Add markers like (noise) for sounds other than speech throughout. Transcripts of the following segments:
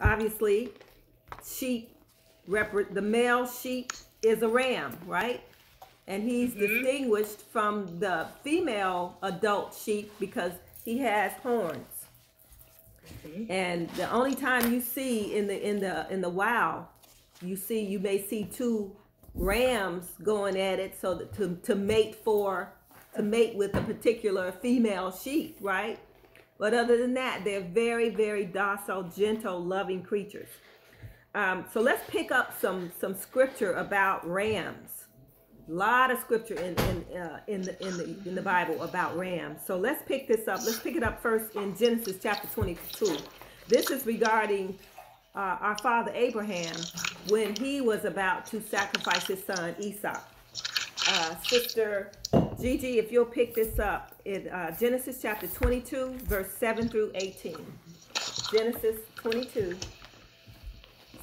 obviously, sheep, rep- the male sheep is a ram, right? And he's mm-hmm. distinguished from the female adult sheep because he has horns. Mm-hmm. And the only time you see in the in the in the wild, you see you may see two rams going at it so that to, to mate for to mate with a particular female sheep, right? But other than that, they're very, very docile, gentle, loving creatures. Um, so let's pick up some some scripture about rams. A lot of scripture in in uh, in the in the in the Bible about rams. So let's pick this up. Let's pick it up first in Genesis chapter 22. This is regarding uh, our father Abraham when he was about to sacrifice his son Esau. Uh, Sister Gigi, if you'll pick this up in uh, Genesis chapter 22, verse 7 through 18. Genesis 22,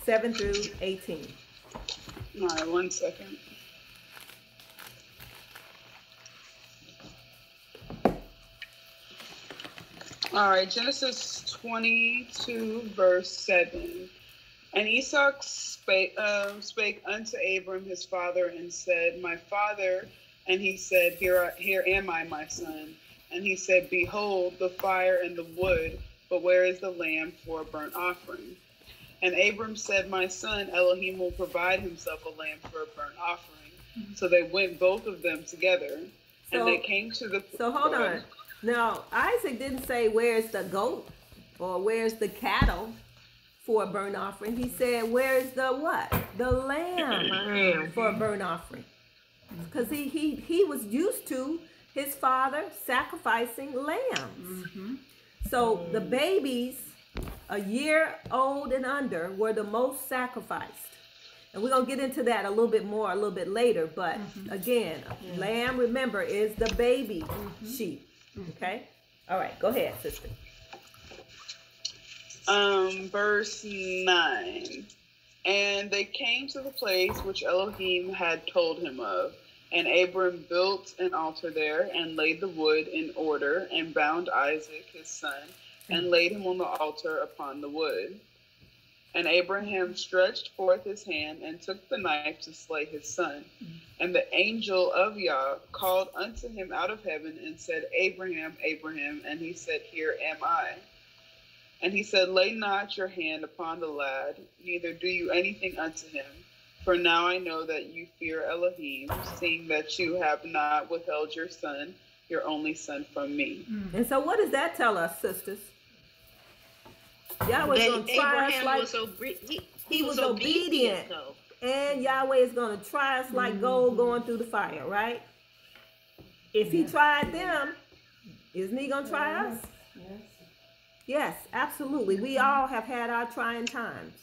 7 through 18. All right, one second. All right, Genesis 22, verse 7. And Esau spake, um, spake unto Abram his father and said, My father. And he said, Here, I, here am I, my son. And he said, Behold, the fire and the wood, but where is the lamb for a burnt offering? And Abram said, My son, Elohim will provide himself a lamb for a burnt offering. So they went both of them together. So- and they came to the. So hold on. Now, Isaac didn't say, Where's the goat or where's the cattle for a burnt offering? He said, Where's the what? The lamb (laughs) for a burnt offering. Because he, he, he was used to his father sacrificing lambs. Mm-hmm. So the babies, a year old and under, were the most sacrificed. And we're going to get into that a little bit more a little bit later. But mm-hmm. again, lamb, remember, is the baby mm-hmm. sheep. Okay? All right, go ahead, sister. um, verse 9. And they came to the place which Elohim had told him of. And Abram built an altar there and laid the wood in order and bound Isaac his son and hmm. laid him on the altar upon the wood. And Abraham stretched forth his hand and took the knife to slay his son. Hmm. And the angel of Yah called unto him out of heaven and said, Abraham, Abraham. And he said, Here am I. And he said, Lay not your hand upon the lad, neither do you anything unto him. For now I know that you fear Elohim, seeing that you have not withheld your son, your only son, from me. Mm. And so, what does that tell us, sisters? Yahweh's That going to try us like, was obe- he, he he was was obedient. obedient and Yahweh is going to try us like mm. gold going through the fire, right? If he tried them, isn't he going to try us? Yes. Yes, absolutely. We all have had our trying times.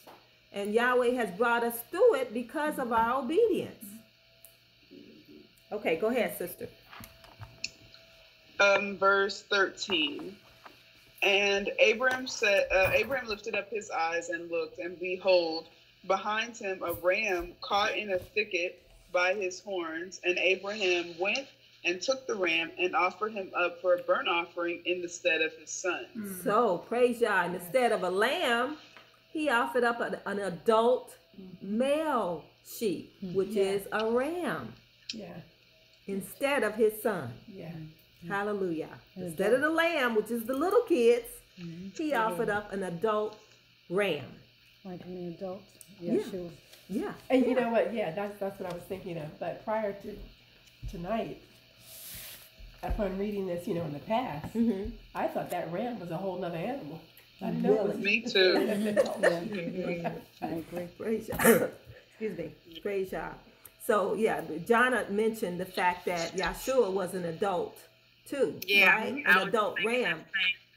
And Yahweh has brought us through it because of our obedience. Okay, go ahead, sister. Um, verse 13. And Abraham said, uh, Abraham lifted up his eyes and looked, and behold, behind him a ram caught in a thicket by his horns. And Abraham went and took the ram and offered him up for a burnt offering in the stead of his son. So, praise Yah. Instead of a lamb, he offered up an, an adult male sheep, which Yeah. is a ram, Yeah, instead of his son. yeah. Hallelujah. An Instead of the lamb, which is the little kids, Mm-hmm. he offered up an adult ram. Like an adult. Yeah. Yeah, sure. Yeah. And you know what? Yeah, that's that's what I was thinking of. But prior to tonight, upon reading this, you know, in the past, hmm I thought that ram was a whole nother animal. I didn't know it Me too. (laughs) (laughs) I agree. Praise Yah. (coughs) Excuse me. Praise Yah. So, yeah, John had mentioned the fact that Yahshua was an adult too, Yeah, right? An adult ram.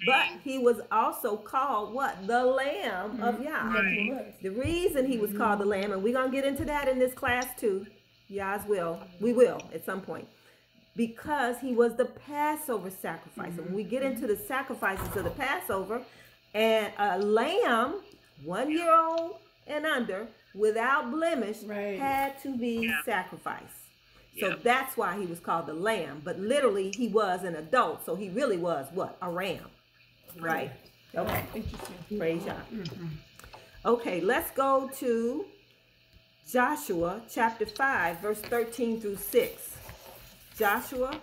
But he was also called what? The Lamb of mm-hmm. Yah. Yes, he was. The reason he was called the mm-hmm. Lamb, and we're gonna get into that in this class too. Yah's will. We will at some point. Because he was the Passover sacrifice. And when we get into the sacrifices of the Passover, and a lamb, one year old and under, without blemish, Right. had to be Yeah. sacrificed. So Yeah. that's why he was called the lamb. But literally, he was an adult. So he really was what? A ram. Right? Okay. Interesting. Praise Yah. Mm-hmm. Okay, let's go to Joshua chapter 5, verse 13 through 6. Joshua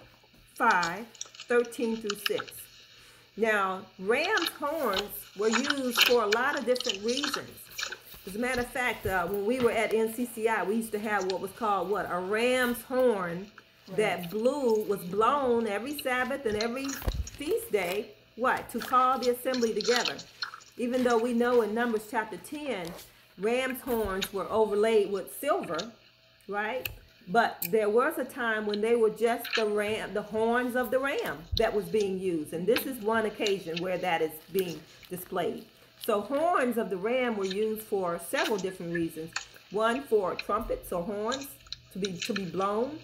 5, 13 through 6. Now, ram's horns were used for a lot of different reasons. As a matter of fact, uh, when we were at NCCI, we used to have what was called what a ram's horn that blew was blown every Sabbath and every feast day. What to call the assembly together? Even though we know in Numbers chapter ten, ram's horns were overlaid with silver, right? But there was a time when they were just the ram, the horns of the ram that was being used, and this is one occasion where that is being displayed. So horns of the ram were used for several different reasons. One for trumpets or horns to be to be blown,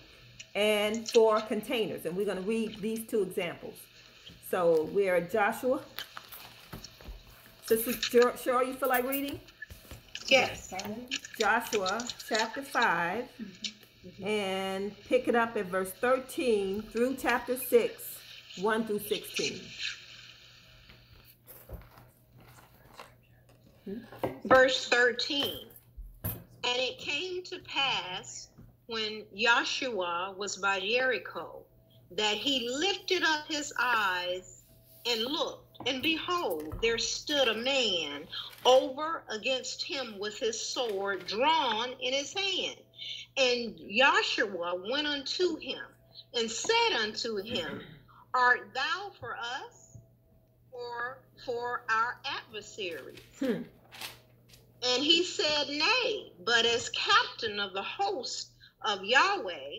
and for containers. And we're going to read these two examples. So we're at Joshua. Sister Cheryl, you feel like reading? Yes. Joshua chapter 5 mm-hmm. Mm-hmm. and pick it up at verse 13 through chapter 6, 1 through 16. Hmm? Verse 13. And it came to pass when Joshua was by Jericho that he lifted up his eyes and looked, and behold, there stood a man over against him with his sword drawn in his hand. And Joshua went unto him and said unto him, Art thou for us or for our adversaries? Hmm. And he said, Nay, but as captain of the host of Yahweh,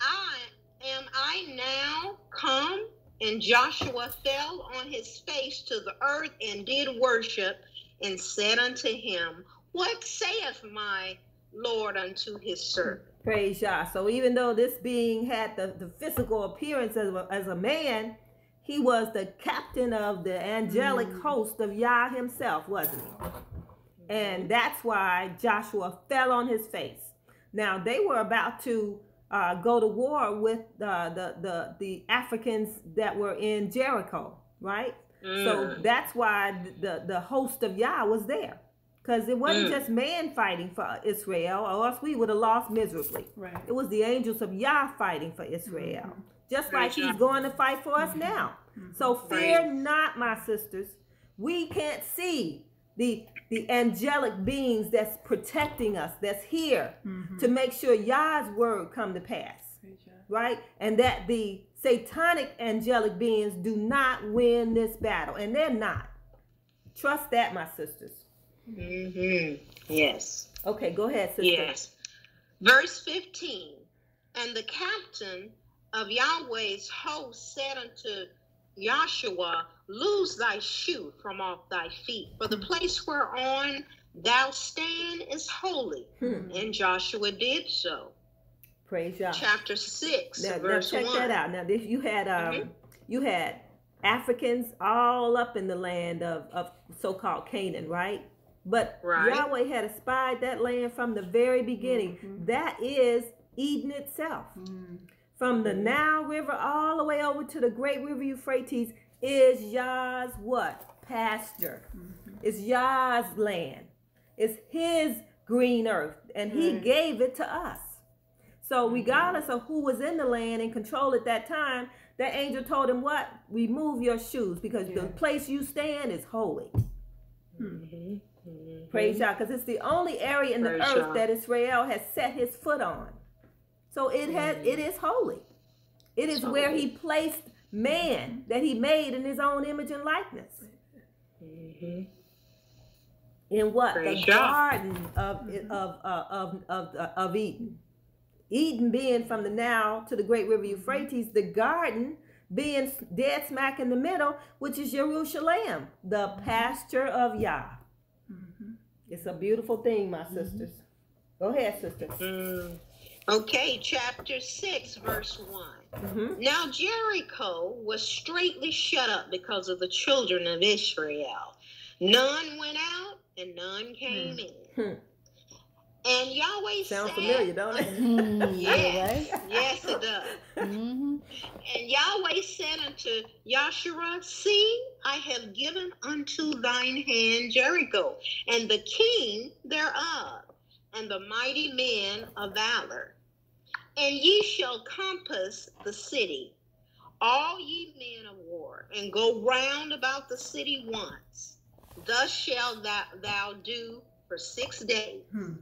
I am I now come? And Joshua fell on his face to the earth and did worship and said unto him, What saith my Lord unto his servant? Praise Yah. So even though this being had the, the physical appearance as a, as a man, he was the captain of the angelic Mm. host of Yah himself, wasn't he? And that's why Joshua fell on his face. Now they were about to uh, go to war with uh, the the the Africans that were in Jericho, right? So Mm. that's why the the host of Yah was there, because it wasn't Mm. just man fighting for Israel, or else we would have lost miserably. Right. It was the angels of Yah fighting for Israel, Mm-hmm. just like Praise He's going to fight for us now. So fear Right. not, my sisters. We can't see the the angelic beings that's protecting us, that's here Mhm. to make sure Yah's word come to pass Praise right? And that the satanic angelic beings do not win this battle, and they're not. Trust that, my sisters. Hmm Yes. Okay, go ahead, sister. Yes. Verse 15 And the captain of Yahweh's host said unto Joshua, Lose thy shoe from off thy feet, for the place whereon thou stand is holy. Hmm. And Joshua did so. Praise Yah. Chapter 6, Now, now check 1. that out. Now, this you had um, Mhm. you had Africans all up in the land of of so-called Canaan, right? But Right. Yahweh had espied that land from the very beginning. Mhm. That is Eden itself. Mm. From the Nile River all the way over to the great river Euphrates is Yah's what? Pasture. Mhm. It's Yah's land. It's his green earth. And he gave it to us. So regardless of who was in the land and control at that time, that angel told him what? Remove your shoes because the place you stand is holy. Mhm. Praise Yah, because it's the only area in the Praise earth Yah. that Israel has set his foot on. So it has it is holy. It is It's where he placed man that he made in his own image and likeness. Mhm. In what? Praise the Yah. garden of of uh, of of uh, of Eden. Eden being from the Nile to the great river Euphrates, the garden being dead smack in the middle, which is Jerusalem, the pasture of Yah. It's a beautiful thing, my sisters. Go ahead, sister. Mm. Okay, chapter 6, verse 1. hmm Now Jericho was straightly shut up because of the children of Israel. None went out and none came in. And Yahweh Sounds said, familiar, don't it? Mm, (laughs) Yes, right? yes, it does. hmm And Yahweh said unto Yahshua, See, I have given unto thine hand Jericho, and the king thereof, and the mighty men of valor. And ye shall compass the city, all ye men of war, and go round about the city once. Thus shalt thou, thou do for six days. Hmm.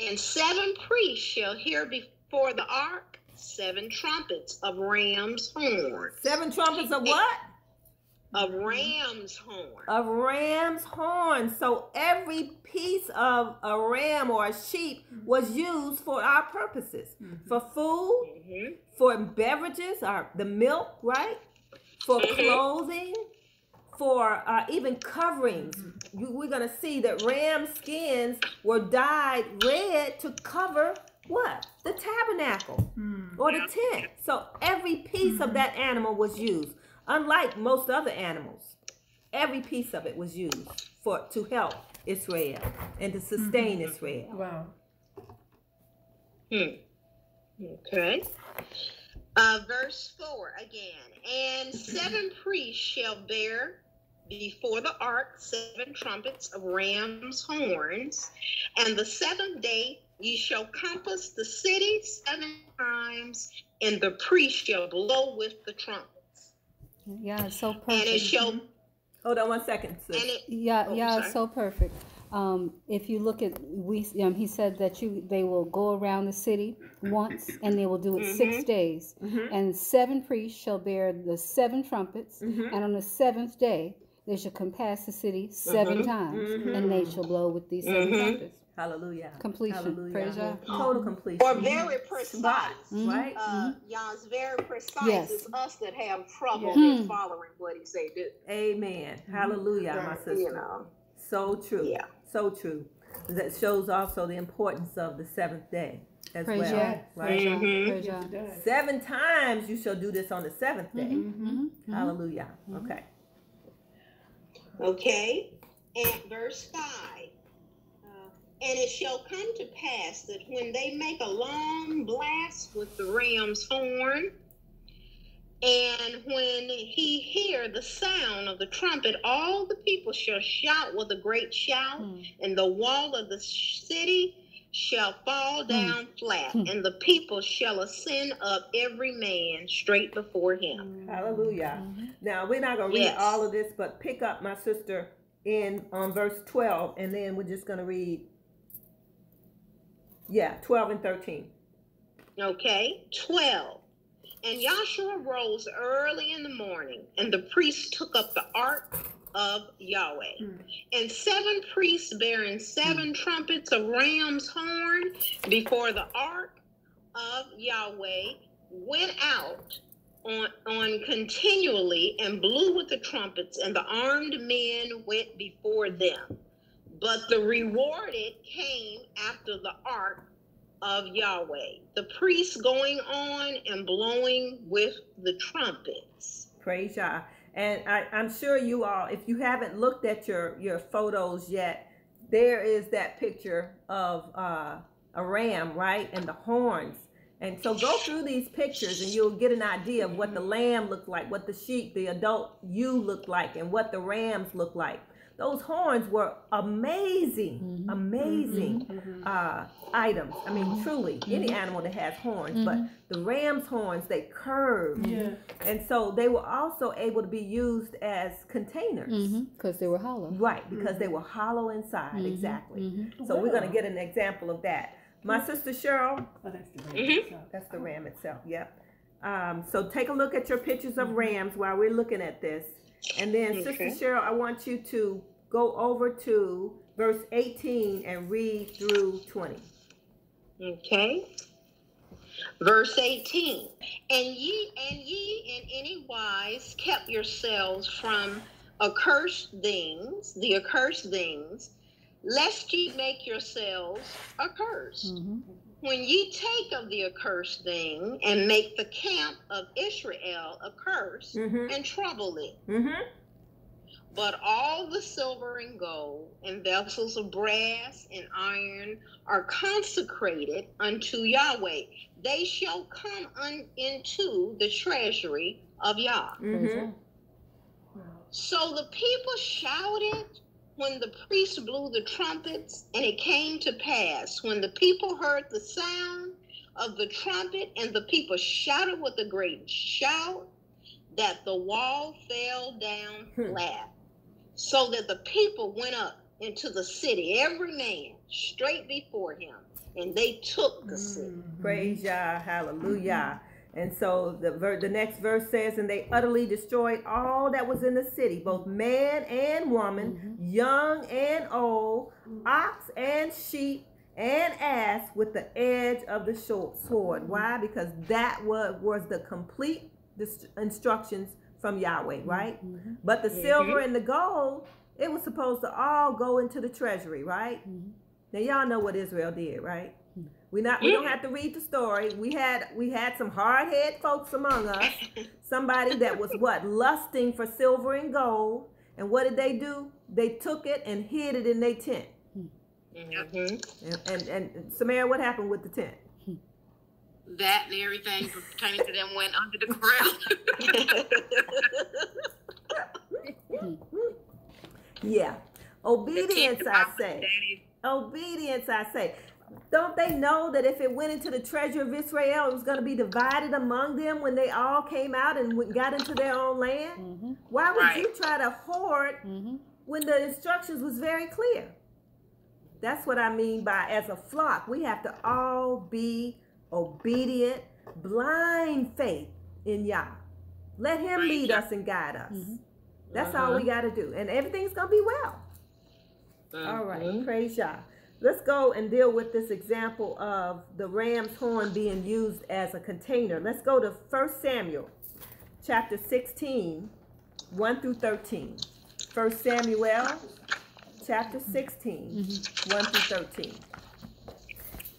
And seven priests shall hear before the ark seven trumpets of ram's horns. Seven trumpets of what? Of ram's horn. Of ram's horn. So every piece of a ram or a sheep was used for our purposes. For food, Mhm. for beverages, or the milk, right? For Mhm. clothing, for uh, even coverings. You, we're going to see that ram skins were dyed red to cover what? The tabernacle or the tent. So every piece of that animal was used. Unlike most other animals, every piece of it was used for to help Israel and to sustain Israel. Wow. Hmm. Okay. Uh, verse 4 again. And seven priests shall bear before the ark seven trumpets of ram's horns. And the seventh day ye shall compass the city seven times, and the priest shall blow with the trumpets. Yeah, so perfect. And it shall, Hold on one second, sis. and it, Yeah, Oh, yeah, sorry. so perfect. Um, if you look at we, um, he said that you they will go around the city once, and they will do it six Mhm. days. Mhm. And seven priests shall bear the seven trumpets, Mhm. and on the seventh day they shall compass the city 7 Mhm. times, Mhm. and they shall blow with these 7 Mhm. trumpets. Hallelujah. Completion. Hallelujah. Praise Yah. Total completion. or very precise. Shabbat, right? Uh, Yah's very precise. Yes. It's us that have trouble Yeah. with following what he say do. Amen. Hallelujah, my sister. You know. So true. Yeah. So true. That shows also the importance of the seventh day as Praise well. Yah. Right? Praise Yah. Mhm. Praise Yes, Yah. it does. Seven times you shall do this on the seventh day. Mhm, mhm. Hallelujah. Okay. Okay. And verse 5. Uh, and it shall come to pass that when they make a long blast with the ram's horn, and when he hear the sound of the trumpet, all the people shall shout with a great shout, Hmm. and the wall of the city shall fall down flat, Hmm. and the people shall ascend up every man straight before him. Hallelujah. Mhm. Now we're not gonna read Yes. all of this, but pick up my sister in on verse twelve, and then we're just gonna read. Yeah, twelve and thirteen. Okay, 12. And Joshua rose early in the morning, and the priests took up the ark of Yahweh. Hmm. And seven priests bearing seven trumpets of ram's horn before the ark of Yahweh went out on, on continually and blew with the trumpets, and the armed men went before them. But the rewarded came after the ark of Yahweh, the priests going on and blowing with the trumpets. Praise Yah. And I, I'm sure you all, if you haven't looked at your your photos yet, there is that picture of uh, a ram, right, and the horns. And so go through these pictures, and you'll get an idea of what the lamb looked like, what the sheep, the adult you look like, and what the rams look like. Those horns were amazing, Mhm. amazing Mhm. uh, items. I mean, truly, any Mhm. animal that has horns, but the ram's horns they curved. Yeah. And so they were also able to be used as containers. Because they were hollow. Right, because they were hollow inside, exactly. So we're going to get an example of that. My sister Cheryl, Oh, that's the right stuff. that's the ram itself, yep. Um, so take a look at your pictures of rams while we're looking at this. And then, Sister Cheryl, I want you to go over to verse 18 and read through 20. Okay. Verse 18. And ye and ye in any wise kept yourselves from accursed things, the accursed things, lest ye make yourselves accursed. Mhm. When ye take of the accursed thing and make the camp of Israel accursed Mm-hmm. and trouble it. Mm-hmm. But all the silver and gold and vessels of brass and iron are consecrated unto Yahweh. They shall come un- into the treasury of Yah. hmm So the people shouted when the priest blew the trumpets, and it came to pass when the people heard the sound of the trumpet, and the people shouted with a great shout, that the wall fell down Hmm. flat, so that the people went up into the city, every man straight before him, and they took the city. Praise Yah, hallelujah. And so the ver- the next verse says, and they utterly destroyed all that was in the city, both man and woman, mm-hmm. young and old, ox and sheep and ass, with the edge of the short sword. Mm-hmm. Why? Because that was was the complete dis- instructions from Yahweh, mm-hmm. right? But the silver and the gold, it was supposed to all go into the treasury, right? Now y'all know what Israel did, right? We not we don't have to read the story. We had we had some hard head folks among us. (laughs) Somebody that was what lusting for silver and gold. And what did they do? They took it and hid it in their tent. Mhm. And and, and Samara, what happened with the tent? That and everything pertaining to them went under the ground. (laughs) Yeah. Obedience, I say. Obedience, I say. Don't they know that if it went into the treasure of Israel, it was going to be divided among them when they all came out and got into their own land? Mm-hmm. Why would Right. you try to hoard Mm-hmm. when the instructions was very clear? That's what I mean by as a flock, we have to all be obedient, blind faith in Yah. Let Him lead us and guide us. Mhm. That's all we got to do, and everything's gonna be well. All right, praise Yah. Let's go and deal with this example of the ram's horn being used as a container. Let's go to 1 Samuel chapter 16, 1 through 13. 1 Samuel chapter 16, 1 through 13.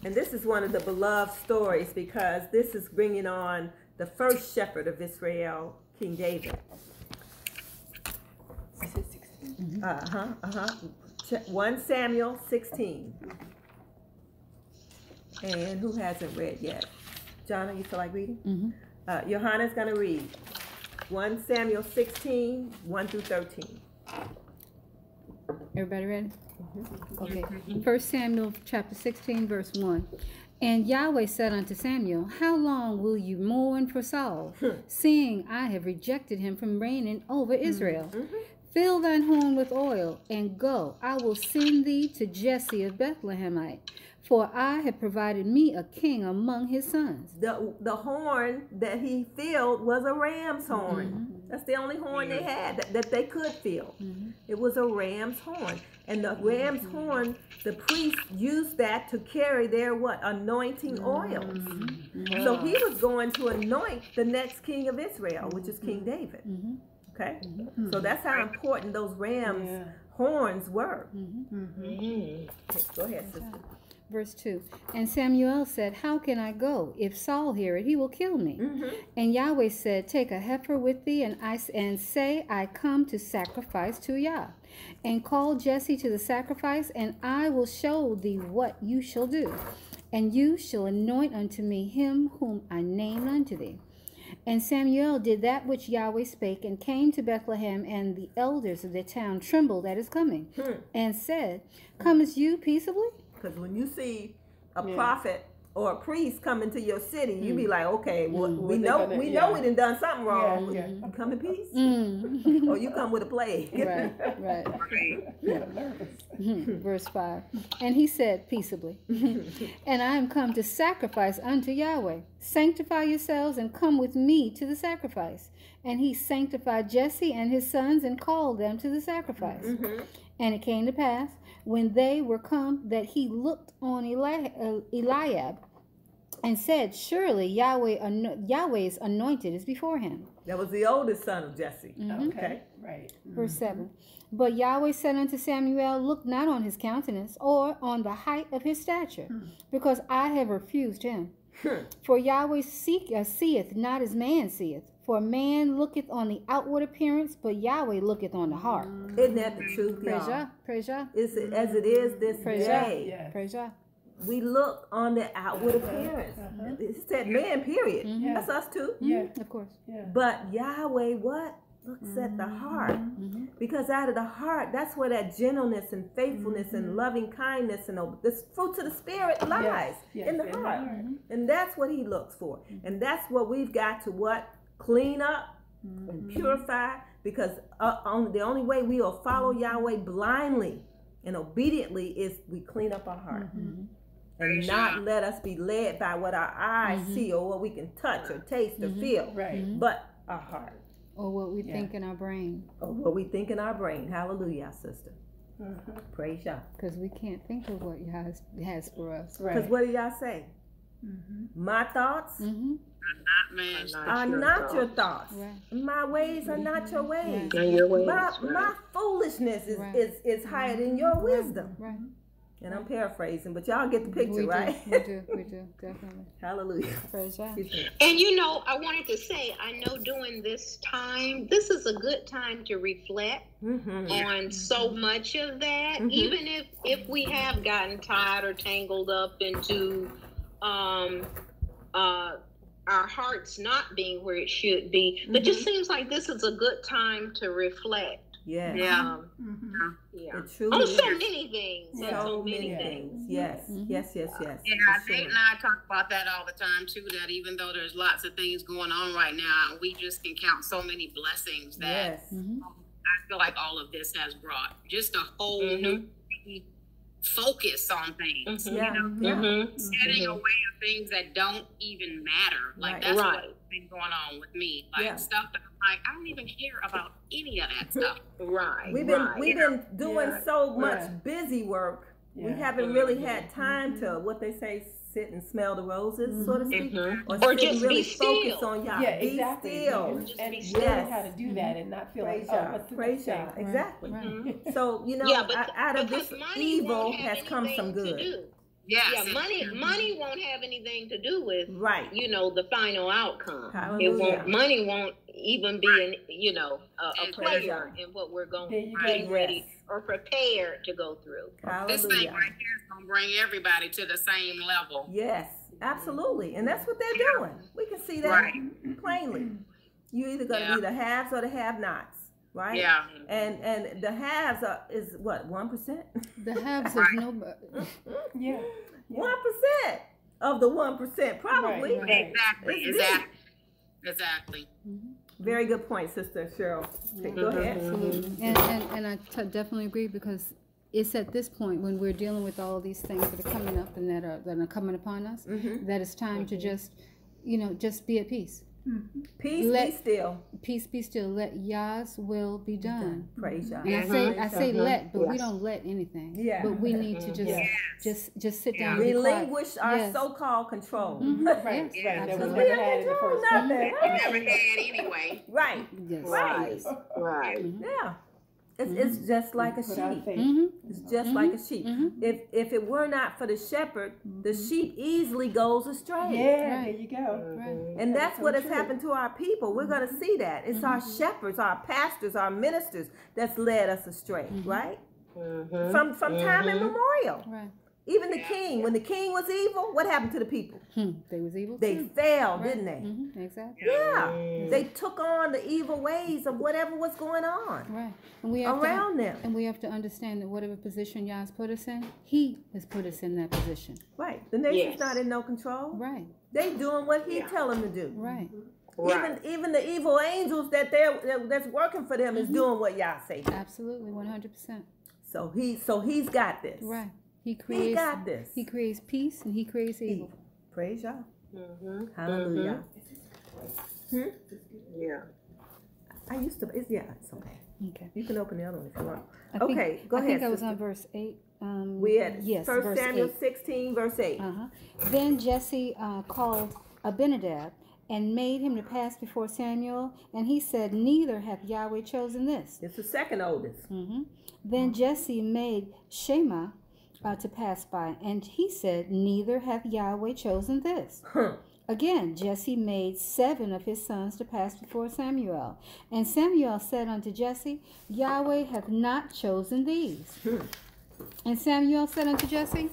And this is one of the beloved stories because this is bringing on the first shepherd of Israel, King David. You said 16. Uh huh. Uh huh. Ch- One Samuel sixteen. And who hasn't read yet? Jonna, you feel like reading? Mhm. Uh, Johanna's gonna read. One Samuel 16, 1 through thirteen. Everybody ready? Okay. First Samuel chapter 16, verse 1. And Yahweh said unto Samuel, How long will you mourn for Saul, seeing I have rejected him from reigning over Israel? Fill thine horn with oil, and go. I will send thee to Jesse of Bethlehemite, for I have provided me a king among his sons. The the horn that he filled was a ram's horn. Mm-hmm. That's the only horn they had that, that they could fill. Mm-hmm. It was a ram's horn. And the ram's mm-hmm. horn, the priests used that to carry their what? Anointing oils. So he was going to anoint the next king of Israel, which is King David. Okay? So that's how important those rams' Yeah. horns were. Mhm. Okay, go ahead, sister. Verse 2 And Samuel said, How can I go? If Saul hear it, he will kill me. Mm-hmm. And Yahweh said, Take a heifer with thee, and I and say, I come to sacrifice to Yah. And call Jesse to the sacrifice, and I will show thee what you shall do. And you shall anoint unto me him whom I named unto thee. And Samuel did that which Yahweh spake, and came to Bethlehem, and the elders of the town trembled at his coming, Hmm. and said, Comest you peaceably? Because when you see a Yeah. prophet or a priest come into your city, you be like, okay, well, we What know gonna- we yeah. know we done done something wrong. Yeah, You come in peace, Mm. (laughs) or you come with a plague. (laughs) right, right. Right. Yeah, I'm nervous. (laughs) Verse 5 And he said peaceably, And I am come to sacrifice unto Yahweh. Sanctify yourselves and come with me to the sacrifice. And he sanctified Jesse and his sons and called them to the sacrifice. Mhm. And it came to pass, when they were come, that he looked on Eli- uh, Eliab and said, Surely Yahweh, ano- Yahweh's anointed is before him. That was the oldest son of Jesse. Mhm. Okay. Right. Verse 7 But Yahweh said unto Samuel, Look not on his countenance or on the height of his stature, because I have refused him. For Yahweh seek, uh, seeth not as man seeth. For man looketh on the outward appearance, but Yahweh looketh on the heart. Isn't that the truth, Praise y'all? Yah, praise Yah, It's as it is this Praise Yah. day. Yes. praise Yah. We look on the outward appearance. Uh-huh. It said man, period. Mhm. That's us too. Yeah. Of course. Yeah. But Yahweh, what? Looks at the heart. Mhm. Because out of the heart, that's where that gentleness and faithfulness Mm-hmm. and loving kindness and ob- the fruits of the spirit lies Yes, in the in the heart. heart. And that's what he looks for. Mm-hmm. And that's what we've got to what? Clean up Mm-hmm. and purify because uh, on, the only way we will follow Mm-hmm. Yahweh blindly and obediently is we clean up our heart Mm-hmm. and not let us be led by what our eyes see or what we can touch or taste or feel, Right. but our heart Or what we Yeah. think in our brain, or what we think in our brain. Hallelujah, sister. Uh-huh. Praise Yah. because we can't think of what Yah has, has for us. Because Right. what did y'all say? My thoughts Mm-hmm. Not man. Are not your thoughts. Right. My ways are not your ways. Right. And your ways, My, right? my foolishness is, Right. is, is higher than your wisdom. Right. And I'm paraphrasing, but y'all get the picture, we right? do. We do. We do. (laughs) Definitely. Hallelujah. Praise Yah. And you know, I wanted to say, I know during this time, this is a good time to reflect Mhm. on so much of that. Mhm. Even if if we have gotten tied or tangled up into um uh our hearts not being where it should be. But just seems like this is a good time to reflect. Yes. Yeah. Yeah. It truly On is. so many things. on so so many many things. things. Yes, Mhm. yes, yes, yes. Yeah, for Nate sure. and I talk about that all the time too. That even though there's lots of things going on right now, we just can count so many blessings that Yes. Mm-hmm. I feel like all of this has brought. Just a whole new focus on things. Mhm. Yeah. You know, yeah. Mhm. getting Mhm. away of things that don't even matter. Like Right. that's Right. what's been going on with me. Like Yeah. stuff that I'm like, I don't even care about any of that (laughs) stuff. Right. We've been right. we've been doing Yeah. so much Yeah. busy work. We haven't really had time to what they say, sit and smell the roses, so to speak, Mhm. or, Or sit and just be really focus still. on Yah. Yeah, be exactly. still. And, Just and be learn how to do that and not feel Praise like, oh, Yah. what's the Praise next Yah. thing? Exactly. Mhm. (laughs) So you know, yeah, but out, out of this evil has come some good. do. Yes. yeah, money money won't have anything to do with Right. you know the final outcome. Hallelujah. It won't money won't even being, you know a, a player in what we're going There to go. be ready Yes. or prepared to go through. This thing right here is gonna bring everybody to the same level. Yes, mm-hmm. absolutely. And that's what they're doing. We can see that Right. plainly. You either gonna Yeah. be the haves or the have nots, right? Yeah. And and the haves are is what, one percent? The haves is nobody. (laughs) Yeah. One percent of the one percent, probably. Right, right. Exactly. It's deep. Exactly. Exactly. Very good point, Sister Cheryl. Okay, Go ahead. Absolutely. And, and, and I t- definitely agree because it's at this point when we're dealing with all these things that are coming up and that are, that are coming upon us Mhm. that it's time to just, you know, just be at peace. Peace be Let- still. Peace be still. Let Yah's will be done. Praise Yah. And I say I say Mhm. let, but we don't let anything. Yeah. But we need to just Yeah. just just sit down. and. Relinquish our Yes. so-called control. Mhm. (laughs) Right, Yes, right. That. We never ain't had in the control first nothing. place. (laughs) We never had anyway. Right. Yes. Right. Right. Yeah. It's, mm-hmm. mm-hmm. it's just like a sheep. Mm-hmm. It's just like a sheep. If if it were not for the shepherd, the mm-hmm. sheep easily goes astray. Yeah, Right. there you go. Right. And that's so what has true. happened to our people. We're going to see that. It's our shepherds, our pastors, our ministers that's led us astray, right? From from time immemorial. Right. Even the king, when the king was evil, what happened to the people? Hmm. They was evil. They too. fell, Right. didn't they? Mm-hmm. Exactly. Yeah. They took on the evil ways of whatever was going on Right. And we have to around them. and we have to understand that whatever position Yah's put us in, He has put us in that position. Right. The nation's Yes. not in no control. Right. They doing what he Yeah. tell them to do. Right. Right. Even even the evil angels that they're that's working for them is doing what y'all say. Absolutely. One hundred percent. So he so he's got this. Right. He He creates. got this. He creates peace and He creates evil. Praise y'all. Mhm. Hallelujah. Yeah. I used to. It's, yeah, it's okay. Okay. You can open the other one if you want. I think, Okay, go I ahead. I think I was sister. on verse eight. Um, We at yes, First verse Samuel eight. sixteen, verse eight. Uh-huh. Then Jesse uh, called Abinadab and made him to pass before Samuel, and he said, Neither hath Yahweh chosen this. It's the second oldest. hmm Then Jesse made Shema uh, to pass by, and he said, Neither hath Yahweh chosen this. Huh. Again, Jesse made seven of his sons to pass before Samuel. And Samuel said unto Jesse, Yahweh hath not chosen these. And Samuel said unto Jesse,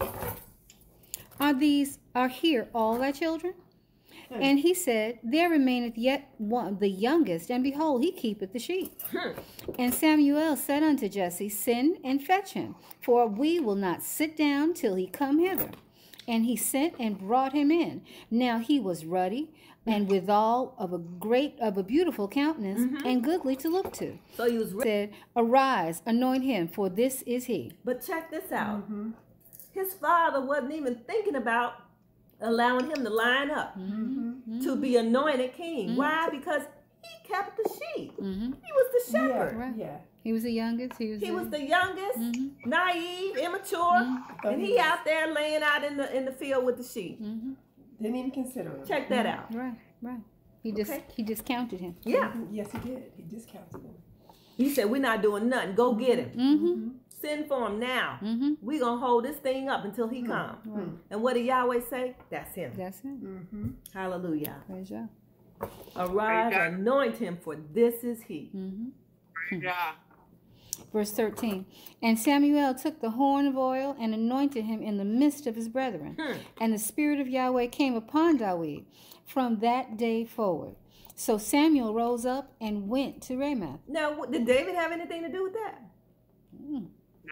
Are these are here all thy children? Hmm. And he said, There remaineth yet one, the youngest, and behold, he keepeth the sheep. Hmm. And Samuel said unto Jesse, Send and fetch him, for we will not sit down till he come hither. And he sent and brought him in. Now he was ruddy, and hmm. withal of a great of a beautiful countenance, mm-hmm. and goodly to look to. So he was. Said, Arise, anoint him, for this is he. but check this out. Mm-hmm. His father wasn't even thinking about allowing him to line up to be anointed king. Why? Because he kept the sheep. hmm He was the Yeah, shepherd. Right. yeah. He was the youngest. He was. He the, was the youngest, Mhm. naive, immature, and he out there laying out in the in the field with the sheep. Mhm. Didn't even consider him. Check that out. Right. Right. He just Okay. he discounted him. Yeah. Yes, he did. He discounted him. He said, We're not doing nothing. Go get him. Mm-hmm. Send for him now. Mm-hmm. we going to hold this thing up until he come. Right. And what did Yahweh say? That's him. That's it. Mm-hmm. Hallelujah. Praise Yah. Arise, Praise God. anoint him, for this is he. Mm-hmm. Yeah. Verse 13. And Samuel took the horn of oil and anointed him in the midst of his brethren. Hmm. And the Spirit of Yahweh came upon David from that day forward. So Samuel rose up and went to Ramoth. Now, did David have anything to do with that? Mm.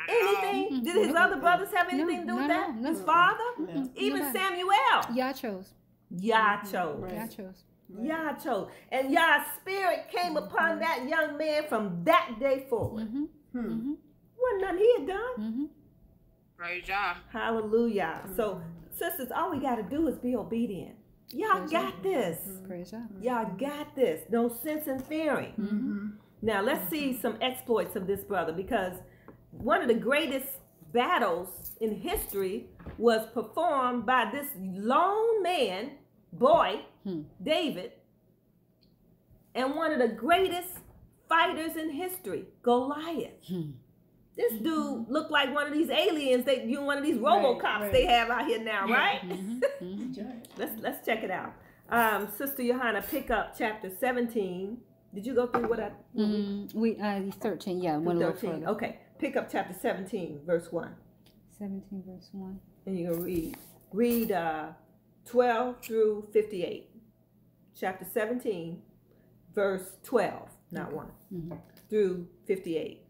Not at all. Anything? Did his other brothers have anything to do with that? all. No. His father? No. Even Nobody. Samuel? Yah chose. Yah chose. Right. Yah chose. Yah chose. And Yah's spirit came upon that young man from that day forward. Mm-hmm. Hmm. Mm-hmm. Wasn't nothing he had done. Mm-hmm. Praise Yah. Hallelujah. So, sisters, all we got to do is be obedient. Y'all Praise got this. Praise Yah. Y'all got this. No sense in fearing. Mm-hmm. Now, let's see some exploits of this brother because one of the greatest battles in history was performed by this lone man, boy, Hmm. David, and one of the greatest fighters in history, Goliath. Hmm. This dude looked like one of these aliens. that you one of these Right, RoboCops right. they have out here now, right? Mm-hmm. (laughs) Mm-hmm. Let's let's check it out. Um, Sister Johanna, pick up chapter seventeen. Did you go through what I? what we- Mm, we uh thirteen, yeah, one a little 13. Okay, pick up chapter 17, verse 1. Seventeen verse one. And you're going to read. Read uh, 12 through 58. Chapter 17, verse 12, not 1, Mhm. through 58.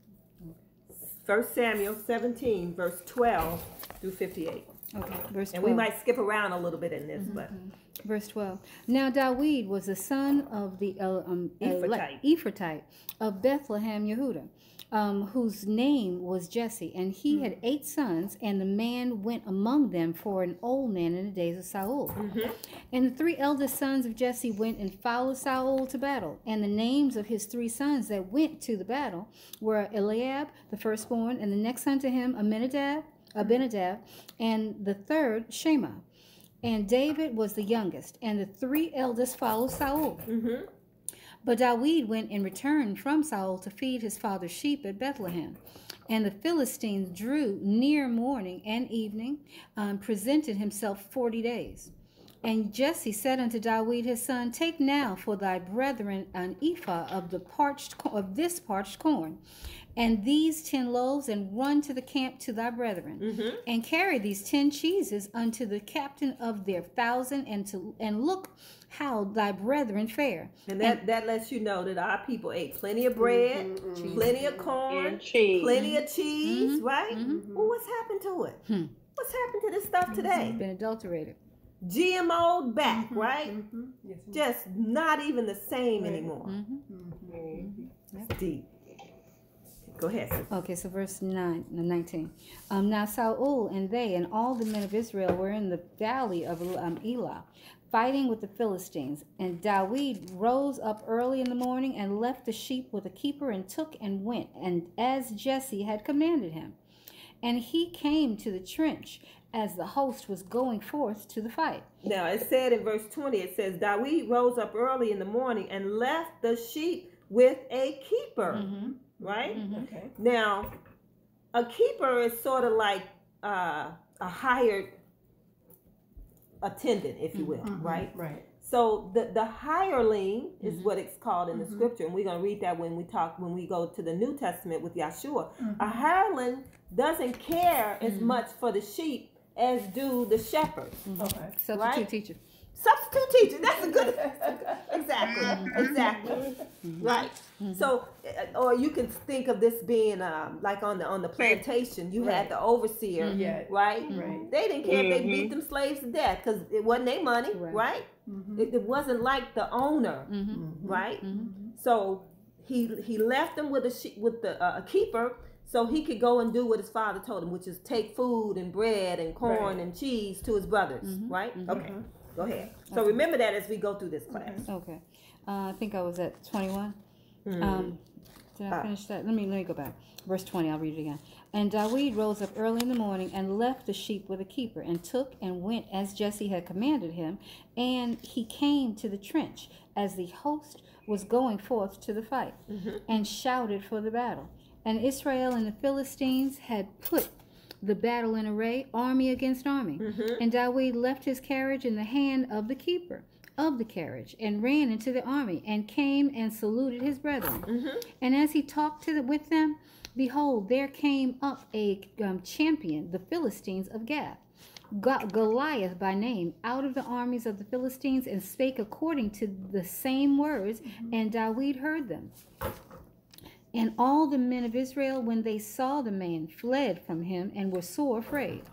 First Samuel 17, verse 12 through 58. Okay, verse 12. And we might skip around a little bit in this, but Verse 12. Now Dawid was the son of the uh, um, Ephrathite. Ephrathite of Bethlehem, Yehuda, um, whose name was Jesse. And he had eight sons, and the man went among them for an old man in the days of Saul. And the three eldest sons of Jesse went and followed Saul to battle. And the names of his three sons that went to the battle were Eliab, the firstborn, and the next son to him Aminadab, Abinadab, and the third Shema. And David was the youngest, and the three eldest followed Saul. Mhm. But Dawid went and returned from Saul to feed his father's sheep at Bethlehem. And the Philistines drew near morning and evening, um, presented himself forty days. And Jesse said unto Dawid his son, Take now for thy brethren an ephah of the parched of this parched corn, and these ten loaves, and run to the camp to thy brethren, Mm-hmm. and carry these ten cheeses unto the captain of their thousand, and to and look how thy brethren fare. and that, that lets you know that our people ate plenty of bread, plenty of corn, And cheese. plenty of cheese, Mhm. right? Mhm. Well, what's happened to it? Hmm. What's happened to this stuff today? Been adulterated. GMO'd back, right? Mm-hmm. Yes. Just not even the same Right. anymore. It's deep. Go ahead. sis. Okay, so verse 9, 19. Um, now Saul and they and all the men of Israel were in the valley of um, Elah, fighting with the Philistines. And Dawid rose up early in the morning and left the sheep with a keeper and took and went, and as Jesse had commanded him. And he came to the trench as the host was going forth to the fight. Now it said in verse 20, it says, David rose up early in the morning and left the sheep with a keeper, Mhm. Right? Mhm. Okay. Now, a keeper is sort of like uh, a hired attendant, if you will, Mhm. right? Right. So the the hireling is Mhm. what it's called in the Mhm. scripture, and we're gonna read that when we talk when we go to the New Testament with Yahshua. A hireling doesn't care as much for the sheep as do the shepherds. Okay. Substitute Right? teacher. Substitute teacher. That's a good. Exactly. Exactly. Right. Mhm. So, uh, or you can think of this being um, like on the on the plantation. You Right. had the overseer, Mhm. Yeah. right? Right. They didn't care if they beat them slaves to death because it wasn't their money, Right. right? Mhm. It, it wasn't like the owner, Mm-hmm. Mhm. right? Mm-hmm. So he he left them with a she, with the uh, a keeper, so he could go and do what his father told him, which is take food and bread and corn Right. and cheese to his brothers, Mhm. right? Mhm. Okay. Go ahead. So remember that as we go through this class. Okay. Uh, I think I was at 21. Mhm. Um, did I Ah. finish that? Let me let me go back. Verse 20, I'll read it again. And Dawid rose up early in the morning and left the sheep with a keeper and took and went as Jesse had commanded him. And he came to the trench as the host was going forth to the fight Mhm. and shouted for the battle. And Israel and the Philistines had put the battle in array, army against army. Mhm. And Dawid left his carriage in the hand of the keeper of the carriage and ran into the army and came and saluted his brethren. Mhm. And as he talked to the, with them, behold, there came up a um, champion, the Philistines of Gath, Go- Goliath by name, out of the armies of the Philistines, and spake according to the same words, and Dawid heard them. And all the men of Israel, when they saw the man, fled from him and were sore afraid.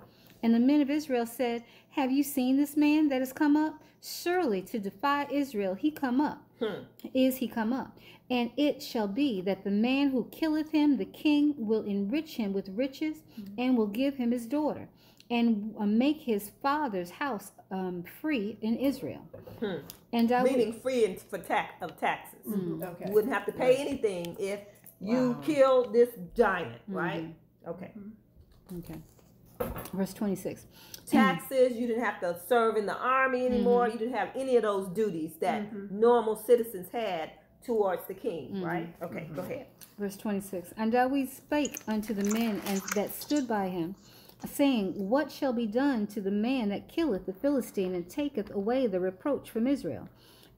And the men of Israel said, Have you seen this man that has come up? Surely to defy Israel he come up. Hmm. Is he come up? And it shall be that the man who killeth him, the king, will enrich him with riches, and will give him his daughter, and uh, make his father's house um, free in Israel. Hmm. And Dawid, Meaning free for tax of taxes. Mhm. Okay. You wouldn't have to pay anything if you killed this giant, right? Mhm. Okay. Okay. Verse 26. (clears throat) Taxes, you didn't have to serve in the army anymore. Mm-hmm. You didn't have any of those duties that Mhm. normal citizens had towards the king, Mhm. right? Okay, go ahead. Verse 26 And Dawid spake unto the men and that stood by him, saying, What shall be done to the man that killeth the Philistine and taketh away the reproach from Israel?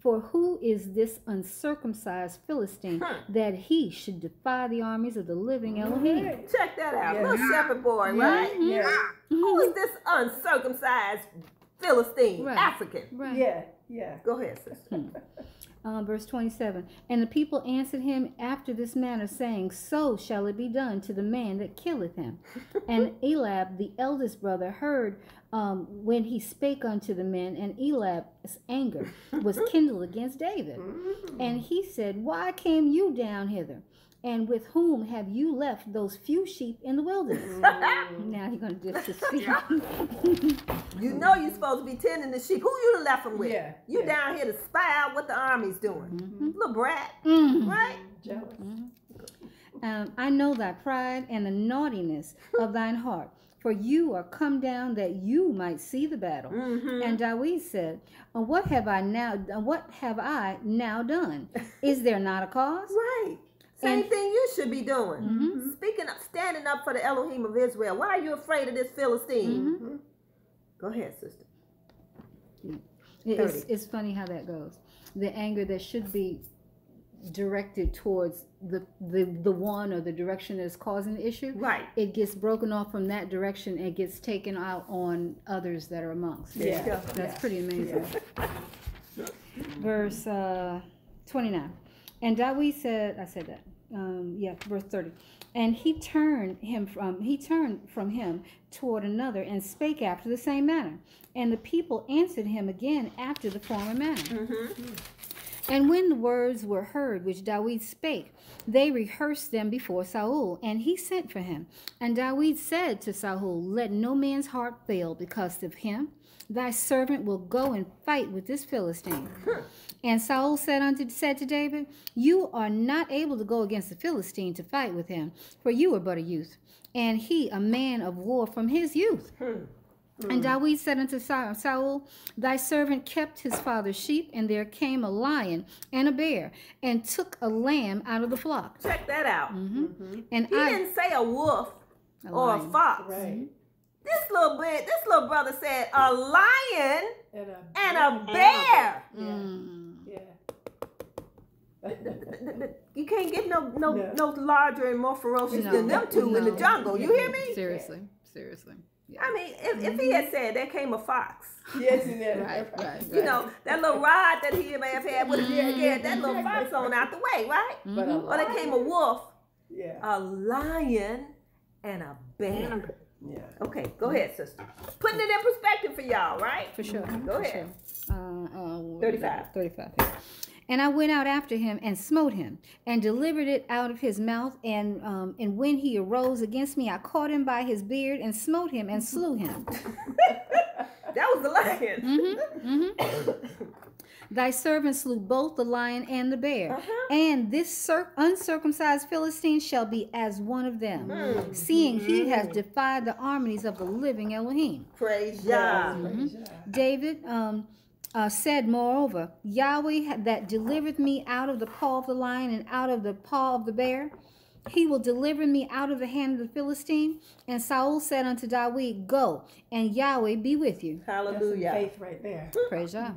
For who is this uncircumcised Philistine Huh. that he should defy the armies of the living Elohim? Right. Check that out. Yeah. Little shepherd boy, Yeah, right? Yeah. Who is this uncircumcised Philistine? Right. African. Right. Yeah. Yeah. Go ahead, sister. Uh, verse 27 And the people answered him after this manner, saying, So shall it be done to the man that killeth him. (laughs) and Elab, the eldest brother, heard um, when he spake unto the men, and Elab's anger was (laughs) kindled against David. Mhm. And he said, Why came you down hither? And with whom have you left those few sheep in the wilderness? now you're going to just (laughs) speak. You know you're supposed to be tending the sheep. Who you done left them with? Yeah, You yeah. down here to spy out what the army's doing. Mhm. Little brat, Mhm. right? Jealous. Um, I know thy pride and the naughtiness of thine heart, for you are come down that you might see the battle. Mm-hmm. And Dawid said, "Uh, What have I now? What have I now done? Is there not a cause? Right. Same And- thing you should be doing. Mhm. Speaking up, standing up for the Elohim of Israel. Why are you afraid of this Philistine? Mhm. Go ahead, sister. It's, it's funny how that goes. The anger that should be directed towards the, the the one or the direction that is causing the issue, Right. it gets broken off from that direction and gets taken out on others that are amongst. You Yeah. That's Yeah. pretty amazing. Yeah. (laughs) verse uh, 29 and Dawi said i said that um, yeah verse 30 and he turned him from he turned from him toward another and spake after the same manner and the people answered him again after the former manner Mm-hmm. And when the words were heard which Dawid spake, they rehearsed them before Saul, and he sent for him. And Dawid said to Saul, Let no man's heart fail because of him. Thy servant will go and fight with this Philistine. (laughs) And Saul said unto said to David, You are not able to go against the Philistine to fight with him, for you are but a youth, and he a man of war from his youth. Hmm. And Dawid said unto Saul, Thy servant kept his father's sheep, and there came a lion and a bear, and took a lamb out of the flock. Check that out. hmm And He I, didn't say a wolf a or a fox. Right. This little bit, this little brother said a lion And a, and a bear. Yeah. Mm. yeah. You can't get no no No. no larger and more ferocious No, than them two in the jungle. You hear me? Seriously, seriously. Yeah. I mean, if, if he had said there came a fox, yes, it is. Right, right, you know, that little rod that he may have had would have Yeah, scared that little fox exactly. on out the way, right? But a Or there came a wolf, Yeah. a lion, and a bear. Yeah. Okay, go ahead, sister. Putting it in perspective for y'all, right? For sure. Go for ahead. Sure. Uh, uh, what is 35. that? 35. Yeah. And I went out after him and smote him and delivered it out of his mouth. And um, and when he arose against me, I caught him by his beard and smote him and slew him. (laughs) That was the lion. Mm-hmm, mm-hmm. (coughs) Thy servant slew both the lion and the bear, Uh-huh. and this cir- uncircumcised Philistine shall be as one of them, Mm. seeing he has defied the armies of the living Elohim. Praise Yeah. Yah. Praise Yah. David um, uh, said, moreover, Yahweh that delivered me out of the paw of the lion and out of the paw of the bear, he will deliver me out of the hand of the Philistine. And Saul said unto David, Go, and Yahweh be with you. That's some Hallelujah. faith right there. Praise Yah.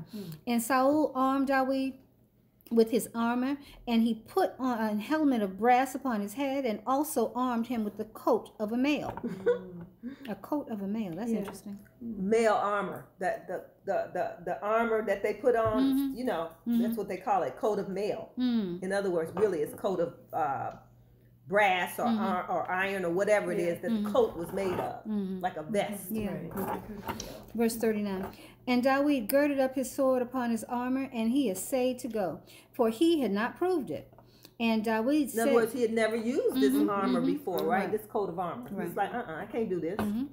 And Saul armed David with his armor, and he put on a helmet of brass upon his head, and also armed him with the coat of a mail. (laughs) a coat of a male. That's Yeah. interesting. Male armor. That the, the the the armor that they put on, Mhm. you know, Mhm. that's what they call it, coat of mail. Hmm. In other words, really it's coat of uh, brass or, Mhm. ir- or iron or whatever it Yeah. is that the Mhm. coat was made of, Mhm. like a vest. Yeah. Right. Verse 39. And David girded up his sword upon his armor, and he essayed to go, for he had not proved it. And David In said, other words, he had never used this Mhm, armor mhm, before, right? right. This coat of armor. Right. He's like, uh, uh I can't do this. Mhm.